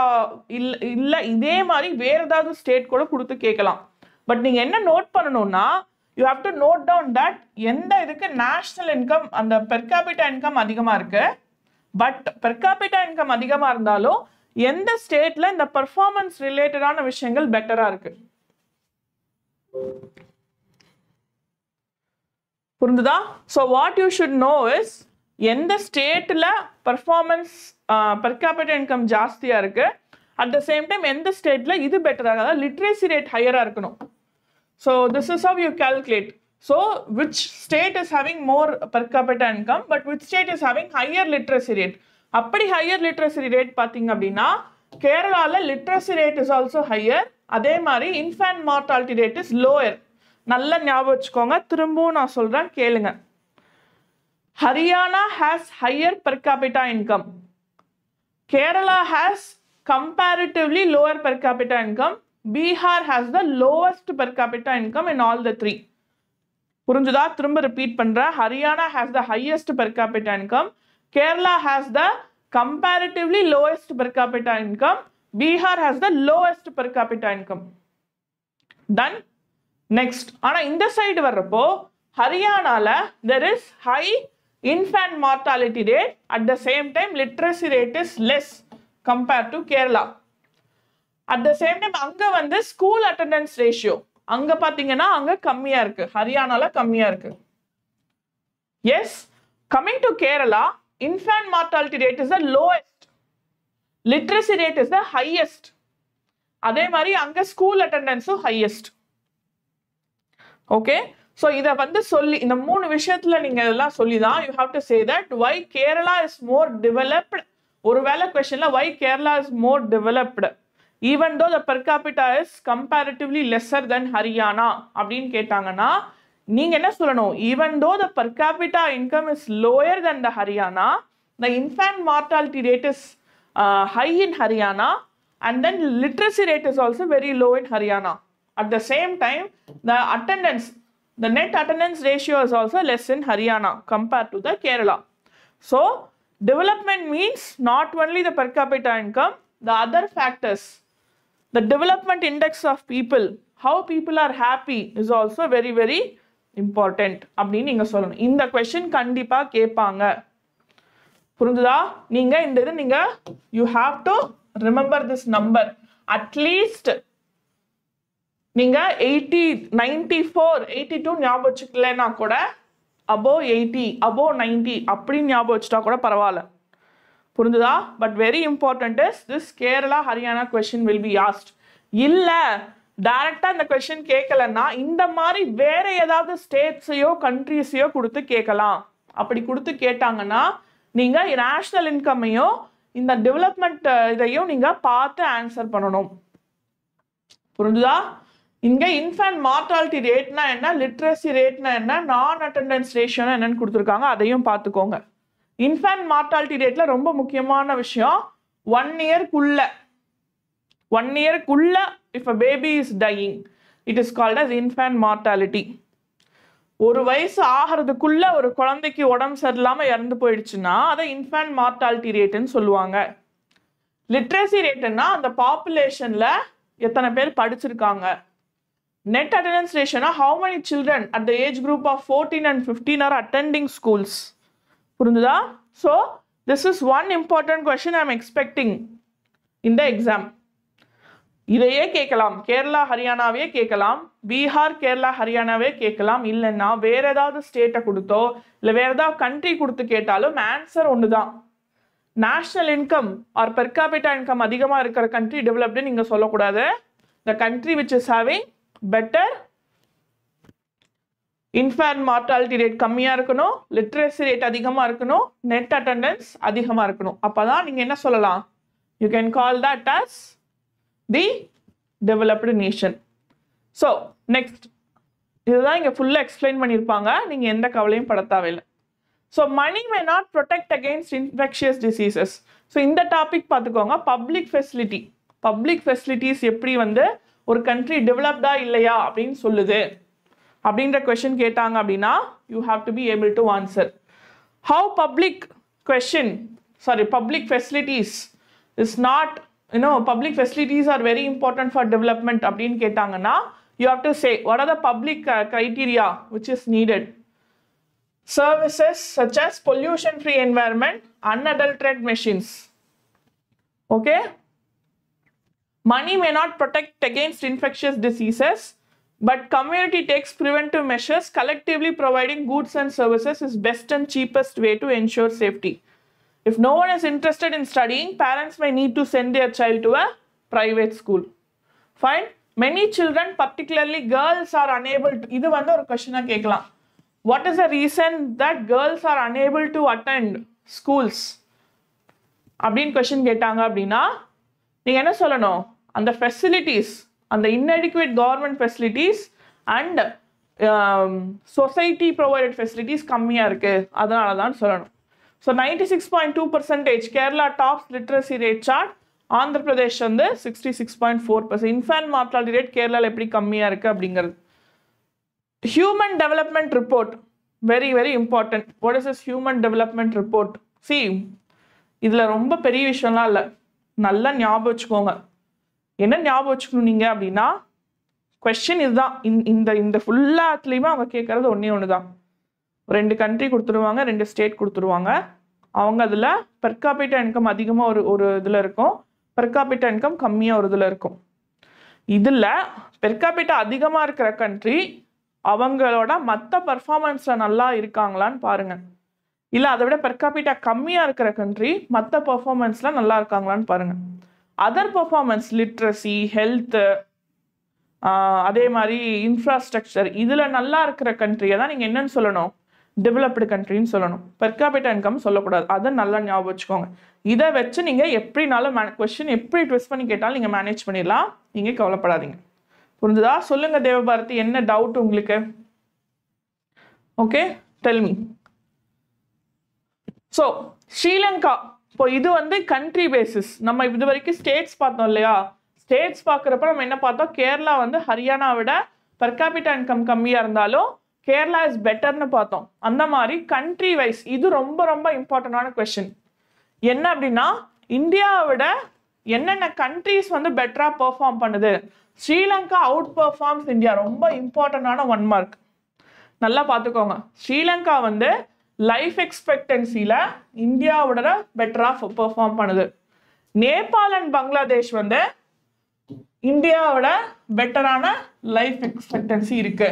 இல்லை இல்லை இதே மாதிரி வேறு ஏதாவது ஸ்டேட் கூட கொடுத்து கேட்கலாம் பட் நீங்கள் என்ன நோட் பண்ணணும்னா you have to note down that எந்த இதுக்கு நேஷ்னல் இன்கம் அந்த பெர்காபிட்டா இன்கம் அதிகமாக இருக்குது பட் பெர்காபிட்டா இன்கம் அதிகமாக இருந்தாலும் எந்த ஸ்டேட்டில் இந்த பர்ஃபார்மன்ஸ் ரிலேட்டடான விஷயங்கள் பெட்டராக இருக்கு? புரிந்துதா so what you should know is எந்த ஸ்டேட்டில் பர்ஃபார்மன்ஸ் பெர் கேபிட்டல் இன்கம் ஜாஸ்தியாக இருக்குது அட் த சேம் டைம் எந்த ஸ்டேட்டில் இது பெட்டராக அதாவது லிட்ரேசி ரேட் ஹையராக இருக்கணும். So this is how you calculate so which state is having more per capital income but which state is having higher literacy rate அப்படி ஹையர் லிட்ரஸி ரேட் பார்த்தீங்க அப்படின்னா கேரளாவில் literacy rate is also higher அதே மாதிரி infant mortality rate is lower நல்லா ஞாபகம் வச்சுக்கோங்க. திரும்பவும் நான் சொல்கிறேன் கேளுங்க. Haryana has higher per capita income Kerala has comparatively lower per capita income. Bihar has the lowest per capita income in all the three புரிஞ்சுதா? திரும்ப ரிப்பீட் பண்ணுறேன் Haryana has the highest per capita income Kerala has the comparatively lowest per capita income Bihar has the lowest per capita income then next ஆனால் இந்த side வர்றப்போ ஹரியானாவில் there is high infant mortality rate at the same time literacy rate is less compare to Kerala at the same time அங்கே வந்து school attendance ratio அங்கே பார்த்தீங்கன்னா அங்கே கம்மியாக இருக்கு. ஹரியானால கம்மியாக இருக்கு. As coming to Kerala infant mortality rate is the lowest literacy rate is the highest அதே மாதிரி அங்கே ஸ்கூல் அட்டெண்டன்ஸும் ஹையஸ்ட் ஓகே ஸோ இதை வந்து சொல்லி இந்த மூணு விஷயத்துல நீங்க இதெல்லாம் சொல்லி தான் you have to say that why Kerala is more developed ஒருவேளை கொஸ்டின்ல why Kerala is more developed even though the per capita is comparatively lesser than Haryana அப்படின்னு கேட்டாங்கன்னா நீங்க என்ன சொல்லணும்? Even though the per capita income is lower than the Haryana the infant mortality rate is high in Haryana and then literacy rate is also very low in Haryana at the same time the attendance the net attendance ratio is also less in Haryana compare to the Kerala so development means not only the per capita income the other factors the development index of people how people are happy is also very very important அப்படின்னு நீங்க சொல்லணும் இந்த question கண்டிப்பா கேட்பாங்க புரிஞ்சுதா நீங்க இந்த இது நீங்க you have to remember this number at least நீங்கள் eighty ninety four eighty two ஞாபகம் வச்சுக்கலன்னா கூட அபோவ் எயிட்டி அபோவ் நைன்டி அப்படின்னு ஞாபகம் வச்சுட்டா கூட பரவாயில்ல. புரிஞ்சுதா? But very important is this Kerala Haryana question will be asked இல்லை டைரக்டா இந்த கொஸ்டின் கேட்கலன்னா இந்த மாதிரி வேற ஏதாவது ஸ்டேட்ஸையோ கண்ட்ரீஸையோ கொடுத்து கேட்கலாம் அப்படி கொடுத்து கேட்டாங்கன்னா நீங்கள் நேஷ்னல் இன்கம்மையும் இந்த டெவலப்மெண்ட் இதையும் நீங்கள் பார்த்து ஆன்சர் பண்ணணும். புரிஞ்சுதா? இங்கே இன்ஃபேன்ட் மார்டாலிட்டி ரேட்னா என்ன லிட்ரஸி ரேட்னா என்ன நான் அட்டெண்டன்ஸ் ரேஷியோனா என்னன்னு கொடுத்துருக்காங்க. அதையும் பார்த்துக்கோங்க. இன்ஃபேன்ட் மார்டாலிட்டி ரேட்டில் ரொம்ப முக்கியமான விஷயம் ஒன் இயர்க்குள்ள one இயர்க்குள்ள if a baby is dying it is called as infant mortality ஒரு வயசு ஆகிறதுக்குள்ள ஒரு குழந்தைக்கு உடம்பு சரியில்லாமல் இறந்து போயிடுச்சுன்னா அதை இன்ஃபேன்ட் மார்டாலிட்டி ரேட்டுன்னு சொல்லுவாங்க. லிட்ரஸி ரேட்டுன்னா அந்த பாப்புலேஷனில் எத்தனை பேர் படிச்சிருக்காங்க? Net attendance ரேஷனா how many children at the age group of fourteen and fifteen are attending schools புரிஞ்சுதா? So this is one important question I am expecting இந்த எக்ஸாம் இதையே கேட்கலாம். கேரளா ஹரியானாவே கேட்கலாம். பீகார் கேரளா ஹரியானாவே கேட்கலாம். இல்லைன்னா வேற ஏதாவது ஸ்டேட்டை கொடுத்தோ இல்லை வேற ஏதாவது கண்ட்ரி கொடுத்து கேட்டாலும் ஆன்சர் ஒன்று தான் national income or per capita income அதிகமாக இருக்கிற கண்ட்ரி டெவலப்டு நீங்கள் சொல்லக்கூடாது. The country which is having better infant mortality rate கம்மியாக இருக்கணும். லிட்ரஸி ரேட் அதிகமாக இருக்கணும். நெட் அட்டண்டன்ஸ் அதிகமாக இருக்கணும். அப்போ தான் நீங்கள் என்ன சொல்லலாம்? You can call that as the developed nation so next இதுதான் இங்கே ஃபுல்லாக எக்ஸ்பிளைன் பண்ணியிருப்பாங்க நீங்கள் எந்த கவலையும் பட தேவையில்லை. So money may not protect against infectious diseases so இந்த டாபிக் பார்த்துக்கோங்க. பப்ளிக் ஃபெசிலிட்டி பப்ளிக் ஃபெசிலிட்டிஸ் எப்படி வந்து ஒரு கண்ட்ரி டெவலப்டா இல்லையா அப்படின்னு சொல்லுது. அப்படின்ற கொஷின் கேட்டாங்க அப்படின்னா you have to be able to answer how public question sorry public facilities is not you know public facilities are very important for development அப்படின்னு கேட்டாங்கன்னா you have to say what are the public criteria which is needed services such as pollution free environment unadulterated medicines okay money may not protect against infectious diseases but community takes preventive measures collectively providing goods and services is best and cheapest way to ensure safety if no one is interested in studying parents may need to send their child to a private school fine many children particularly girls are unable to இது வந்து ஒரு கொஸ்டினா கேட்கலாம் what is the reason that girls are unable to attend schools அப்படின்னு question கேட்டாங்க அப்படின்னா நீங்க என்ன சொல்லணும் அந்த ஃபெசிலிட்டிஸ் அந்த inadequate government facilities and society provided facilities கம்மியாக இருக்குது அதனால தான் சொல்லணும். So ninety six point two percentage Kerala tops literacy rate chart Andhra Pradesh வந்து sixty six point four percent infant mortality rate கேரளாவில் எப்படி கம்மியாக இருக்குது அப்படிங்கிறது. Human development report very very important what is is human development report see இதில் ரொம்ப பெரிய விஷயம்லாம் இல்லை. நல்லா ஞாபகம் வச்சுக்கோங்க. என்ன ஞாபகம் வச்சுக்கணும் நீங்கள் அப்படின்னா கொஸ்டின் இதுதான். இந்த- இந்த இந்த ஃபுல்லாத்துலேயுமே அவங்க கேட்குறது ஒன்றே ஒன்று தான் ரெண்டு கண்ட்ரி கொடுத்துருவாங்க ரெண்டு ஸ்டேட் கொடுத்துருவாங்க. அவங்க அதில் பெர்காபிட்டா இன்கம் அதிகமாக ஒரு ஒரு இதில் இருக்கும். பெர்காபிட்டா இன்கம் கம்மியாக ஒரு இதில் இருக்கும். இதில் பெர்காபிட்டா அதிகமாக இருக்கிற கண்ட்ரி அவங்களோட மற்ற பர்ஃபார்மன்ஸில் நல்லா இருக்காங்களான்னு பாருங்க. இல்லை அதை விட பெர்காபிட்டா கம்மியாக இருக்கிற கண்ட்ரி மற்ற பர்ஃபார்மன்ஸில் நல்லா இருக்காங்களான்னு பாருங்கள் அதர் பர்ஃபார்மன்ஸ் லிட்ரஸி ஹெல்த்து அதே மாதிரி இன்ஃப்ராஸ்ட்ரக்சர் இதில் நல்லா இருக்கிற கண்ட்ரியை தான் நீங்கள் என்னன்னு சொல்லணும்? டெவலப்டு கண்ட்ரின்னு சொல்லணும். பெர்காபிட்டா இன்கம் சொல்லக்கூடாது. அதை நல்லா ஞாபகம் வச்சுக்கோங்க. இதை வச்சு நீங்கள் எப்படினாலும் மே கொஷின் எப்படி ட்விஸ்ட் பண்ணி கேட்டாலும் நீங்கள் மேனேஜ் பண்ணிடலாம். நீங்கள் கவலைப்படாதீங்க. புரிஞ்சுதா? சொல்லுங்கள் தேவபாரதி என்ன டவுட் உங்களுக்கு? ஓகே டெல்மி ஸோ ஸ்ரீலங்கா இப்போ இது வந்து கண்ட்ரி பேசிஸ் நம்ம இது வரைக்கும் ஸ்டேட்ஸ் பார்த்தோம் இல்லையா? ஸ்டேட்ஸ் பார்க்குறப்ப நம்ம என்ன பார்த்தோம்? கேரளா வந்து ஹரியானா விட பர்காபிட்டா இன்கம் கம்மியாக இருந்தாலும் கேரளா இஸ் பெட்டர்னு பார்த்தோம். அந்த மாதிரி கண்ட்ரி வைஸ் இது ரொம்ப ரொம்ப இம்பார்ட்டண்டான கொஷின் என்ன அப்படின்னா இந்தியாவை விட என்னென்ன கண்ட்ரீஸ் வந்து பெட்டராக பெர்ஃபார்ம் பண்ணுது? Sri Lanka outperforms India. ரொம்ப இம்பார்ட்டண்டான ஒன் மார்க் நல்லா பார்த்துக்கோங்க. ஸ்ரீலங்கா வந்து லைஃப் எக்ஸ்பெக்டன்சியில் இந்தியாவோட பெட்டராக பெர்ஃபார்ம் பண்ணுது. நேபாள் அண்ட் பங்களாதேஷ் வந்து இந்தியாவோட பெட்டரான லைஃப் எக்ஸ்பெக்டன்சி இருக்கு.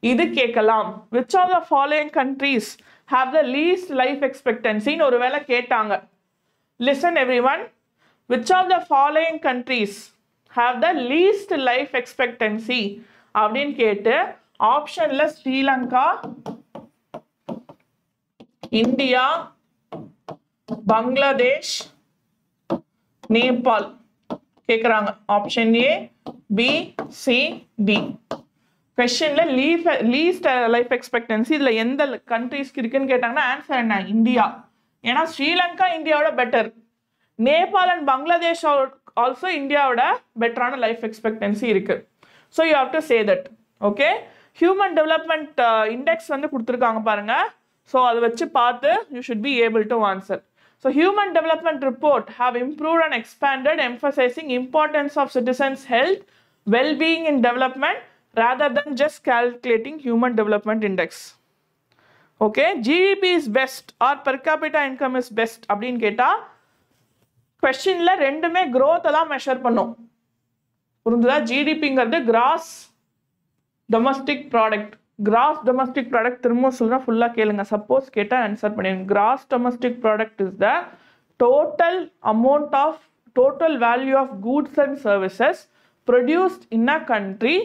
இது கேட்கலாம். Which of the following countries have the least life எக்ஸ்பெக்டன்சின்னு ஒரு வேளை கேட்டாங்க. Listen everyone which of the following countries have the least life expectancy அப்படின்னு கேட்டு ஆப்ஷனில் ஸ்ரீலங்கா இந்தியா பங்களாதேஷ் நேபாள். கேட்குறாங்க option A B C D கொஸ்டின்ல லீஃப் லீஸ்ட் லைஃப் எக்ஸ்பெக்டன்சி இதில் எந்த கண்ட்ரீஸ்க்கு இருக்குன்னு கேட்டாங்கன்னா ஆன்சர் என்ன? இந்தியா. ஏன்னா ஸ்ரீலங்கா இந்தியாவோட better Nepal and Bangladesh also இந்தியாவோட பெட்டரான லைஃப் எக்ஸ்பெக்டன்சி இருக்கு. So you have to say that okay human development index வந்து கொடுத்துருக்காங்க பாருங்க. ஸோ அதை வச்சு பார்த்து you should be able to answer so human development report have improved and expanded emphasising importance of citizens health wellbeing in development rather than just calculating human development index okay GDP is best or per capita income is best அப்படின்னு கேட்டால் கொஸ்டினில் ரெண்டுமே க்ரோத்தை தான் measure பண்ணும். புரிஞ்சுதா? ஜிடிபிங்கிறது gross domestic product gross domestic product திரும்ப சொல்கிறேன் ஃபுல்லாக கேளுங்க. சப்போஸ் கேட்டால் ஆன்சர் பண்ணிடுங்க. Gross domestic product is the total amount of total value of goods and services produced in a country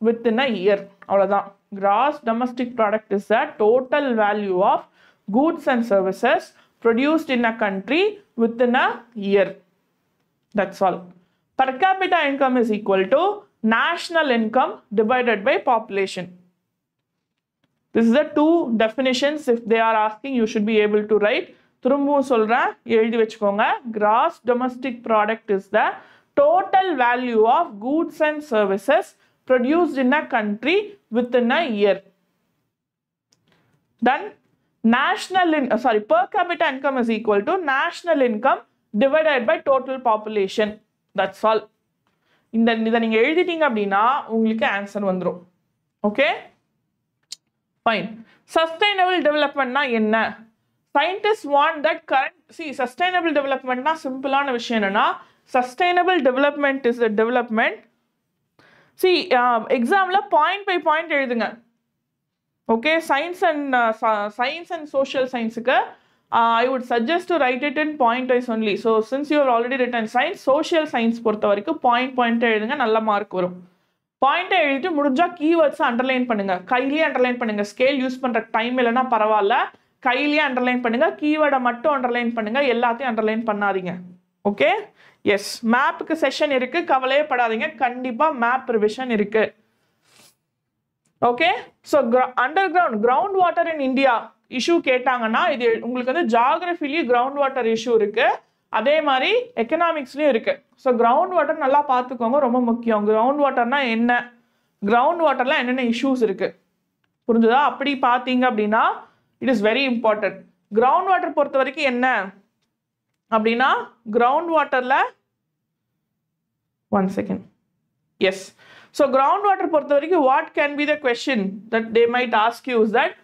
within a year அவ்வளோதான் gross domestic product is the total value of goods and services produced in a country within a year That's all. Per capita income is equal to national income divided by population. This is the two definitions if they are asking you should be able to write திரும்பவும் சொல்கிறேன் எழுதி வச்சுக்கோங்க gross domestic product is the total value of goods and services produced in a country within a year Then national in sorry per capita income is equal to national income divided by total population. That's all. இந்த இதை நீங்கள் எழுதிட்டீங்க அப்படின்னா உங்களுக்கு answer வந்துடும் okay fine sustainable டெவலப்மெண்ட்னா என்ன? Scientist want that current see sustainable டெவலப்மெண்ட்னா சிம்பிளான விஷயம் என்னன்னா sustainable development is the development see எக்ஸாமில் பாயிண்ட் பை பாயிண்ட் எழுதுங்க. Okay science and science and social சயின்ஸுக்கு I would suggest to write it in point wise only so since you're already written science social science பொறுத்த வரைக்கும் point பாயிண்ட்டாக எழுதுங்க நல்ல mark வரும். பாயிண்ட்டை எழுதிட்டு முடிஞ்சால் கீவேர்ட்ஸ் அண்டர்லைன் பண்ணுங்கள் கையிலேயே அண்டர்லைன் பண்ணுங்கள் ஸ்கேல் யூஸ் பண்ணுற டைம் இல்லைன்னா பரவாயில்ல. கையிலேயே அண்டர்லைன் பண்ணுங்கள் கீவேர்டை மட்டும் அண்டர்லைன் பண்ணுங்கள் எல்லாத்தையும் அண்டர்லைன் பண்ணாதீங்க. ஓகே எஸ் மேப்புக்கு செஷன் இருக்குது கவலையே படாதீங்க. கண்டிப்பாக மேப் ரிவிஷன் இருக்குது okay so underground ground water in India issue கேட்டாங்கன்னா இது உங்களுக்கு வந்து ஜாகிரபிலையும் கிரவுண்ட் வாட்டர் இஷ்யூ இருக்குது அதே மாதிரி எக்கனாமிக்ஸ்லேயும் இருக்குது ஸோ கிரவுண்ட் வாட்டர் நல்லா பார்த்துக்கோங்க ரொம்ப முக்கியம். கிரவுண்ட் வாட்டர்னா என்ன? கிரவுண்ட் வாட்டரில் என்னென்ன இஷ்யூஸ் இருக்குது புரிஞ்சுதா? அப்படி பார்த்தீங்க அப்படின்னா it is very important ground water பொறுத்த வரைக்கும் என்ன? அப்படின்னா கிரவுண்ட் வாட்டரில் one second yes so ground water பொறுத்த வரைக்கும் what can be the question that they might ask use that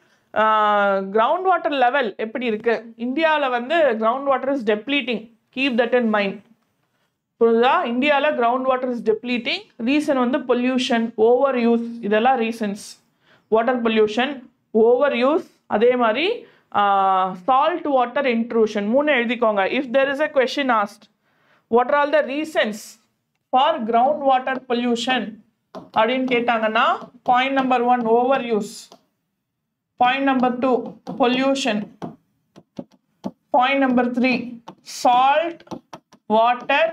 ground water level எப்படி இருக்குது இந்தியாவில் வந்து ground water is depleting keep that in mind புரியுதா இந்தியாவில் ground water is depleting reason வந்து pollution over use இதெல்லாம் reasons water pollution over use அதே மாதிரி சால்ட் வாட்டர் இன்ட்ரூஷன் மூணு எழுதிக்கோங்க. If there is a question asked what are all the reasons for ground water pollution அப்படின்னு கேட்டாங்கன்னா point number one over use point number two pollution point number three salt water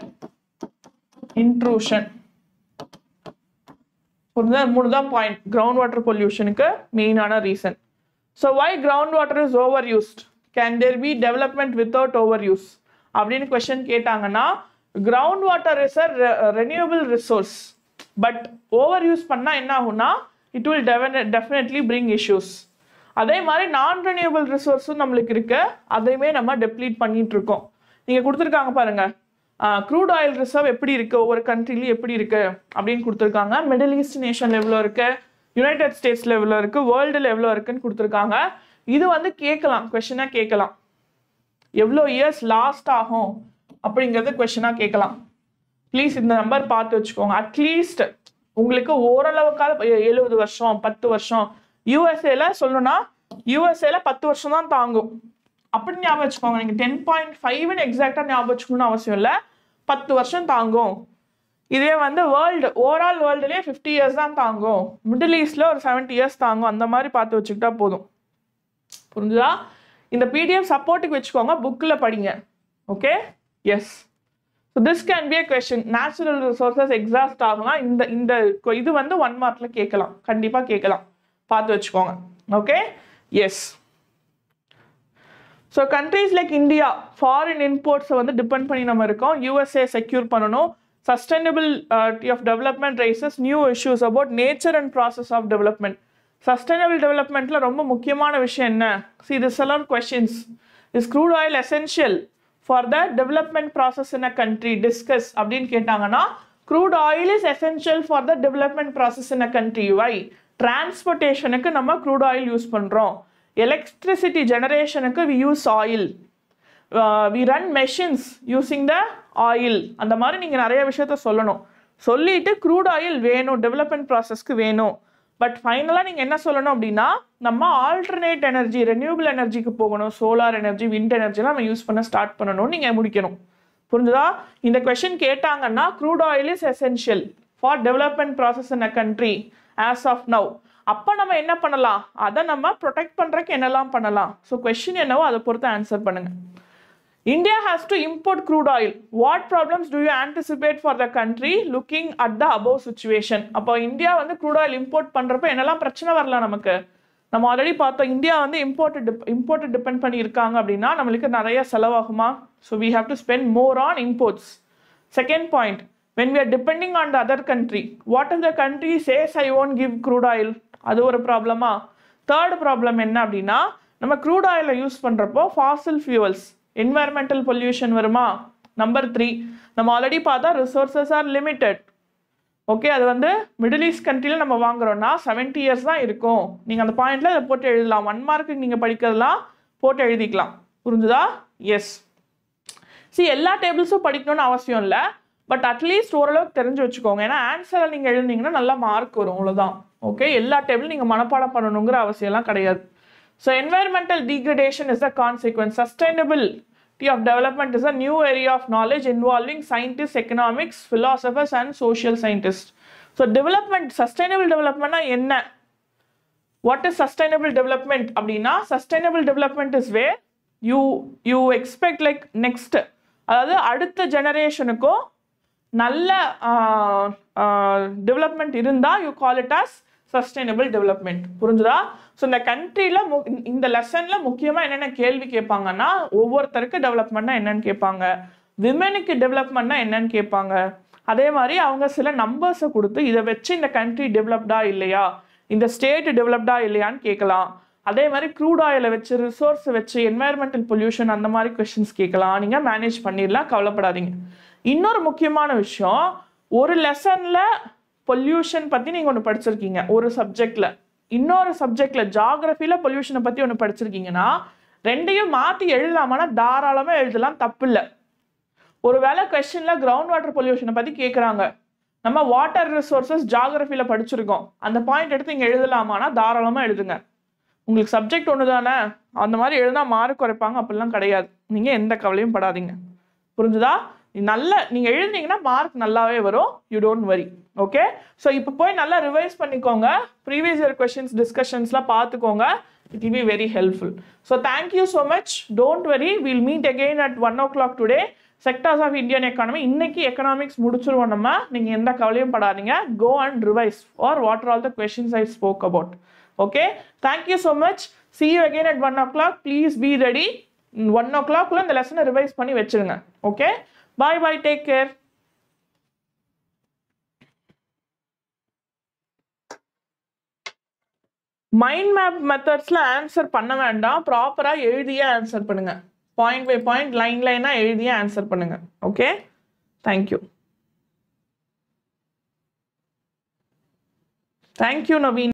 intrusion புரிஞ்சா மூணு தான் point ground water பொல்யூஷனுக்கு மெயினான reason so why ground water is over used can there be development without over use அப்படின்னு question கேட்டாங்கன்னா ground water is a renewable resource but over use பண்ணால் என்ன ஆகும்னா it will definitely bring issues அதே மாதிரி நான் ரெனியூபிள் ரிசோர்ஸும் நம்மளுக்கு இருக்கு. அதையுமே நம்ம டெப்ளீட் பண்ணிட்டு இருக்கோம். நீங்கள் கொடுத்துருக்காங்க பாருங்க. க்ரூட் ஆயில் ரிசர்வ் எப்படி இருக்கு? ஒவ்வொரு கண்ட்ரிலையும் எப்படி இருக்கு? அப்படின்னு கொடுத்துருக்காங்க. மிடில் ஈஸ்ட் நேஷன் எவ்வளோ இருக்கு. யுனைடெட் ஸ்டேட்ஸ்ல எவ்வளோ இருக்கு. வேர்ல்டில் எவ்வளோ இருக்குன்னு கொடுத்துருக்காங்க. இது வந்து கேட்கலாம். கொஷனாக கேட்கலாம். எவ்வளோ இயர்ஸ் லாஸ்ட் ஆகும்? அப்படிங்கிறது கொஷனாக கேட்கலாம். ப்ளீஸ் இந்த நம்பர் பார்த்து வச்சுக்கோங்க. அட்லீஸ்ட் உங்களுக்கு ஓரளவுக்காக எழுபது வருஷம் பத்து வருஷம் யூஎஸ்ஏல சொல்லணும்னா யூஎஸ்ஏல பத்து வருஷம் தான் தாங்கும். அப்படின்னு ஞாபகம் வச்சுக்கோங்க. நீங்கள் டென் பாயிண்ட் ஃபைவ்னு எக்ஸாக்டாக ஞாபகம் வச்சுக்கணும்னு அவசியம் இல்லை. பத்து வருஷம் தாங்கும். இதே வந்து வேர்ல்டு ஓவரால் வேர்ல்டுலேயே ஃபிஃப்டி இயர்ஸ் தான் தாங்கும். மிடில் ஈஸ்டில் ஒரு செவன்ட்டி இயர்ஸ் தாங்கும். அந்த மாதிரி பார்த்து வச்சுக்கிட்டா போதும். புரிஞ்சுதா? இந்த பிடிஎஃப் சப்போர்ட்டுக்கு வச்சுக்கோங்க. புக்கில் படிங்க. Okay yes so this can be a question natural resources exhaust ஆகலாம் இந்த இந்த கொ- இது வந்து ஒன் மார்க்கில் கேட்கலாம். கண்டிப்பாக கேட்கலாம். பார்த்து வச்சுக்கோங்க. Okay yes so countries like India foreign இம்போர்ட்ஸை வந்து டிபெண்ட் பண்ணி நம்ம இருக்கோம். யூஎஸ்ஏ செக்யூர் பண்ணணும். Sustainable of development rises new issues about nature and process of development sustainable டெவலப்மெண்ட்டில் ரொம்ப முக்கியமான விஷயம் என்ன? சி திஸ் எல்லாம் questions is crude oil essential for the development process in a country discuss அப்படின்னு கேட்டாங்கன்னா crude oil is essential for the development process in a country why டிரான்ஸ்போர்ட்டேஷனுக்கு நம்ம crude oil use பண்ணுறோம் electricity ஜெனரேஷனுக்கு we use oil we run machines using the oil அந்த மாதிரி நீங்கள் நிறைய விஷயத்த சொல்லணும். சொல்லிட்டு க்ரூட் ஆயில் வேணும் டெவலப்மெண்ட் ப்ராசஸ்க்கு வேணும். பட் ஃபைனலாக நீங்கள் என்ன சொல்லணும் அப்படின்னா நம்ம ஆல்டர்னேட் எனர்ஜி ரெனியூபிள் எனர்ஜிக்கு போகணும். சோலார் எனர்ஜி விண்ட் எனர்ஜிலாம் நம்ம யூஸ் பண்ண ஸ்டார்ட் பண்ணணும்னு நீங்கள் முடிக்கணும். புரிஞ்சுதா? இந்த கொஷின் கேட்டாங்கன்னா crude oil is essential for development process in a country as of now அப்போ நம்ம என்ன பண்ணலாம்? அதை நம்ம ப்ரொடெக்ட் பண்ணுறக்கு என்னெல்லாம் பண்ணலாம்? ஸோ கொஷின் என்னவோ அதை பொறுத்து ஆன்சர் பண்ணுங்கள் India has to import crude oil what problems do you anticipate for the country looking at the above situation அப்போ இந்தியா வந்து க்ரூட் ஆயில் இம்போர்ட் பண்ணுறப்ப என்னெல்லாம் பிரச்சனை வரலாம் நமக்கு? நம்ம ஆல்ரெடி பார்த்தோம் இந்தியா வந்து இம்போர்ட் இம்போர்ட் டிபெண்ட் பண்ணி இருக்காங்க அப்படின்னா நம்மளுக்கு நிறைய செலவாகுமா? So we have to spend more on imports second point when we are depending on the other country what if the country says i won't give crude oil. அது ஒரு ப்ராப்ளமா third problem என்ன அப்படின்னா நம்ம க்ரூட் ஆயிலை use பண்ணுறப்போ fossil fuels environmental pollution வருமா? Number three நம்ம ஆல்ரெடி பார்த்தா ரிசோர்சஸ் ஆர் லிமிட்டெட் ஓகே அது வந்து மிடில் ஈஸ்ட் கண்ட்ரியில் நம்ம வாங்குறோம்னா 70 இயர்ஸ் தான் இருக்கும். நீங்கள் அந்த பாயிண்டில் அதை போட்டு எழுதலாம். ஒன் மார்க்கு நீங்கள் படிக்கிறதெல்லாம் போட்டு எழுதிக்கலாம். புரிஞ்சுதா? எஸ் சி எல்லா டேபிள்ஸும் படிக்கணும்னு அவசியம் இல்லை. பட் அட்லீஸ்ட் ஓரளவுக்கு தெரிஞ்சு வச்சுக்கோங்க. ஏன்னா ஆன்சரை நீங்கள் எழுதினீங்கன்னா நல்லா மார்க் வரும். அவ்வளோதான் ஓகே எல்லா டேபிளும் நீங்கள் மனப்பாடம் பண்ணணுங்கிற அவசியம்லாம் கிடையாது. So environmental degradation is a consequence sustainable of development is a new area of knowledge involving scientists economics philosophers and social scientists. So development sustainable டெவலப்மெண்ட்னா என்ன? வாட் இஸ் சஸ்டைனபிள் டெவலப்மெண்ட் அப்படின்னா sustainable development is way you you expect like next அதாவது அடுத்த ஜெனரேஷனுக்கும் நல்ல development இருந்தால் you call it as sustainable development புரிஞ்சுதா? So இந்த கண்ட்ரியில் மு இந்த லெசனில் முக்கியமாக என்னென்ன கேள்வி கேட்பாங்கன்னா ஒவ்வொருத்தருக்கு டெவலப்மெண்ட்னா என்னன்னு கேட்பாங்க. விமனுக்கு டெவலப்மெண்ட்னா என்னன்னு கேட்பாங்க. அதே மாதிரி அவங்க சில நம்பர்ஸை கொடுத்து இதை வச்சு இந்த கண்ட்ரி டெவலப்டா இல்லையா? இந்த ஸ்டேட் டெவலப்டா இல்லையான்னு கேட்கலாம். அதே மாதிரி க்ரூட் ஆயிலை வச்சு ரிசோர்ஸை வச்சு என்வாயர்மெண்டல் பொல்யூஷன் அந்த மாதிரி கொஷின்ஸ் கேட்கலாம். நீங்கள் மேனேஜ் பண்ணிடலாம். கவலைப்படாதீங்க. இன்னொரு முக்கியமான விஷயம் ஒரு லெசனில் பொல்யூஷன் பற்றி நீங்கள் ஒன்று படிச்சிருக்கீங்க. ஒரு சப்ஜெக்டில் இன்னொரு சப்ஜெக்டில் ஜாகிரஃபியில் பொல்யூஷனை பற்றி ஒன்று படிச்சிருக்கீங்கன்னா ரெண்டையும் மாற்றி எழுதலாமான்னா தாராளமாக எழுதலாம் தப்பில்லை. ஒருவேளை கொஸ்டினில் கிரவுண்ட் வாட்டர் பொல்யூஷனை பற்றி கேட்குறாங்க நம்ம வாட்டர் ரிசோர்சஸ் ஜாகிரஃபியில் படிச்சிருக்கோம். அந்த பாயிண்ட் எடுத்து இங்கே எழுதலாமான்னா தாராளமாக எழுதுங்க. உங்களுக்கு சப்ஜெக்ட் ஒன்று தானே அந்த மாதிரி எழுதினா மார்க் குறைப்பாங்க அப்படிலாம் கிடையாது. நீங்கள் எந்த கவலையும் படாதீங்க. புரிஞ்சுதா? நல்ல நீங்கள் எழுதுனீங்கன்னா மார்க் நல்லாவே வரும். You don't worry okay so இப்போ போய் நல்லா ரிவைஸ் பண்ணிக்கோங்க. ப்ரீவியஸ் இயர் கொஷின்ஸ் டிஸ்கஷன்ஸ்லாம் பார்த்துக்கோங்க. It will be very helpful so thank you so much don't worry will meet again at one o'clock today sectors of Indian economy இன்னைக்கு economics முடிச்சிருவோம் நம்ம. நீங்கள் எந்த கவலையும் படாதீங்க. Go and revise are what are all the questions I spoke about okay thank you so much see you again at one o'clock please be ready one ஓ கிளாக்ல இந்த லெசனை ரிவைஸ் பண்ணி வச்சிருங்க. Okay bye bye take care mind map மெத்தட்ஸில் answer பண்ண வேண்டாம். ப்ராப்பராக எழுதியே answer பண்ணுங்க. பாயிண்ட் பை பாயிண்ட் லைன் லைனாக எழுதியே ஆன்சர் பண்ணுங்க. Okay thank you thank you Naveen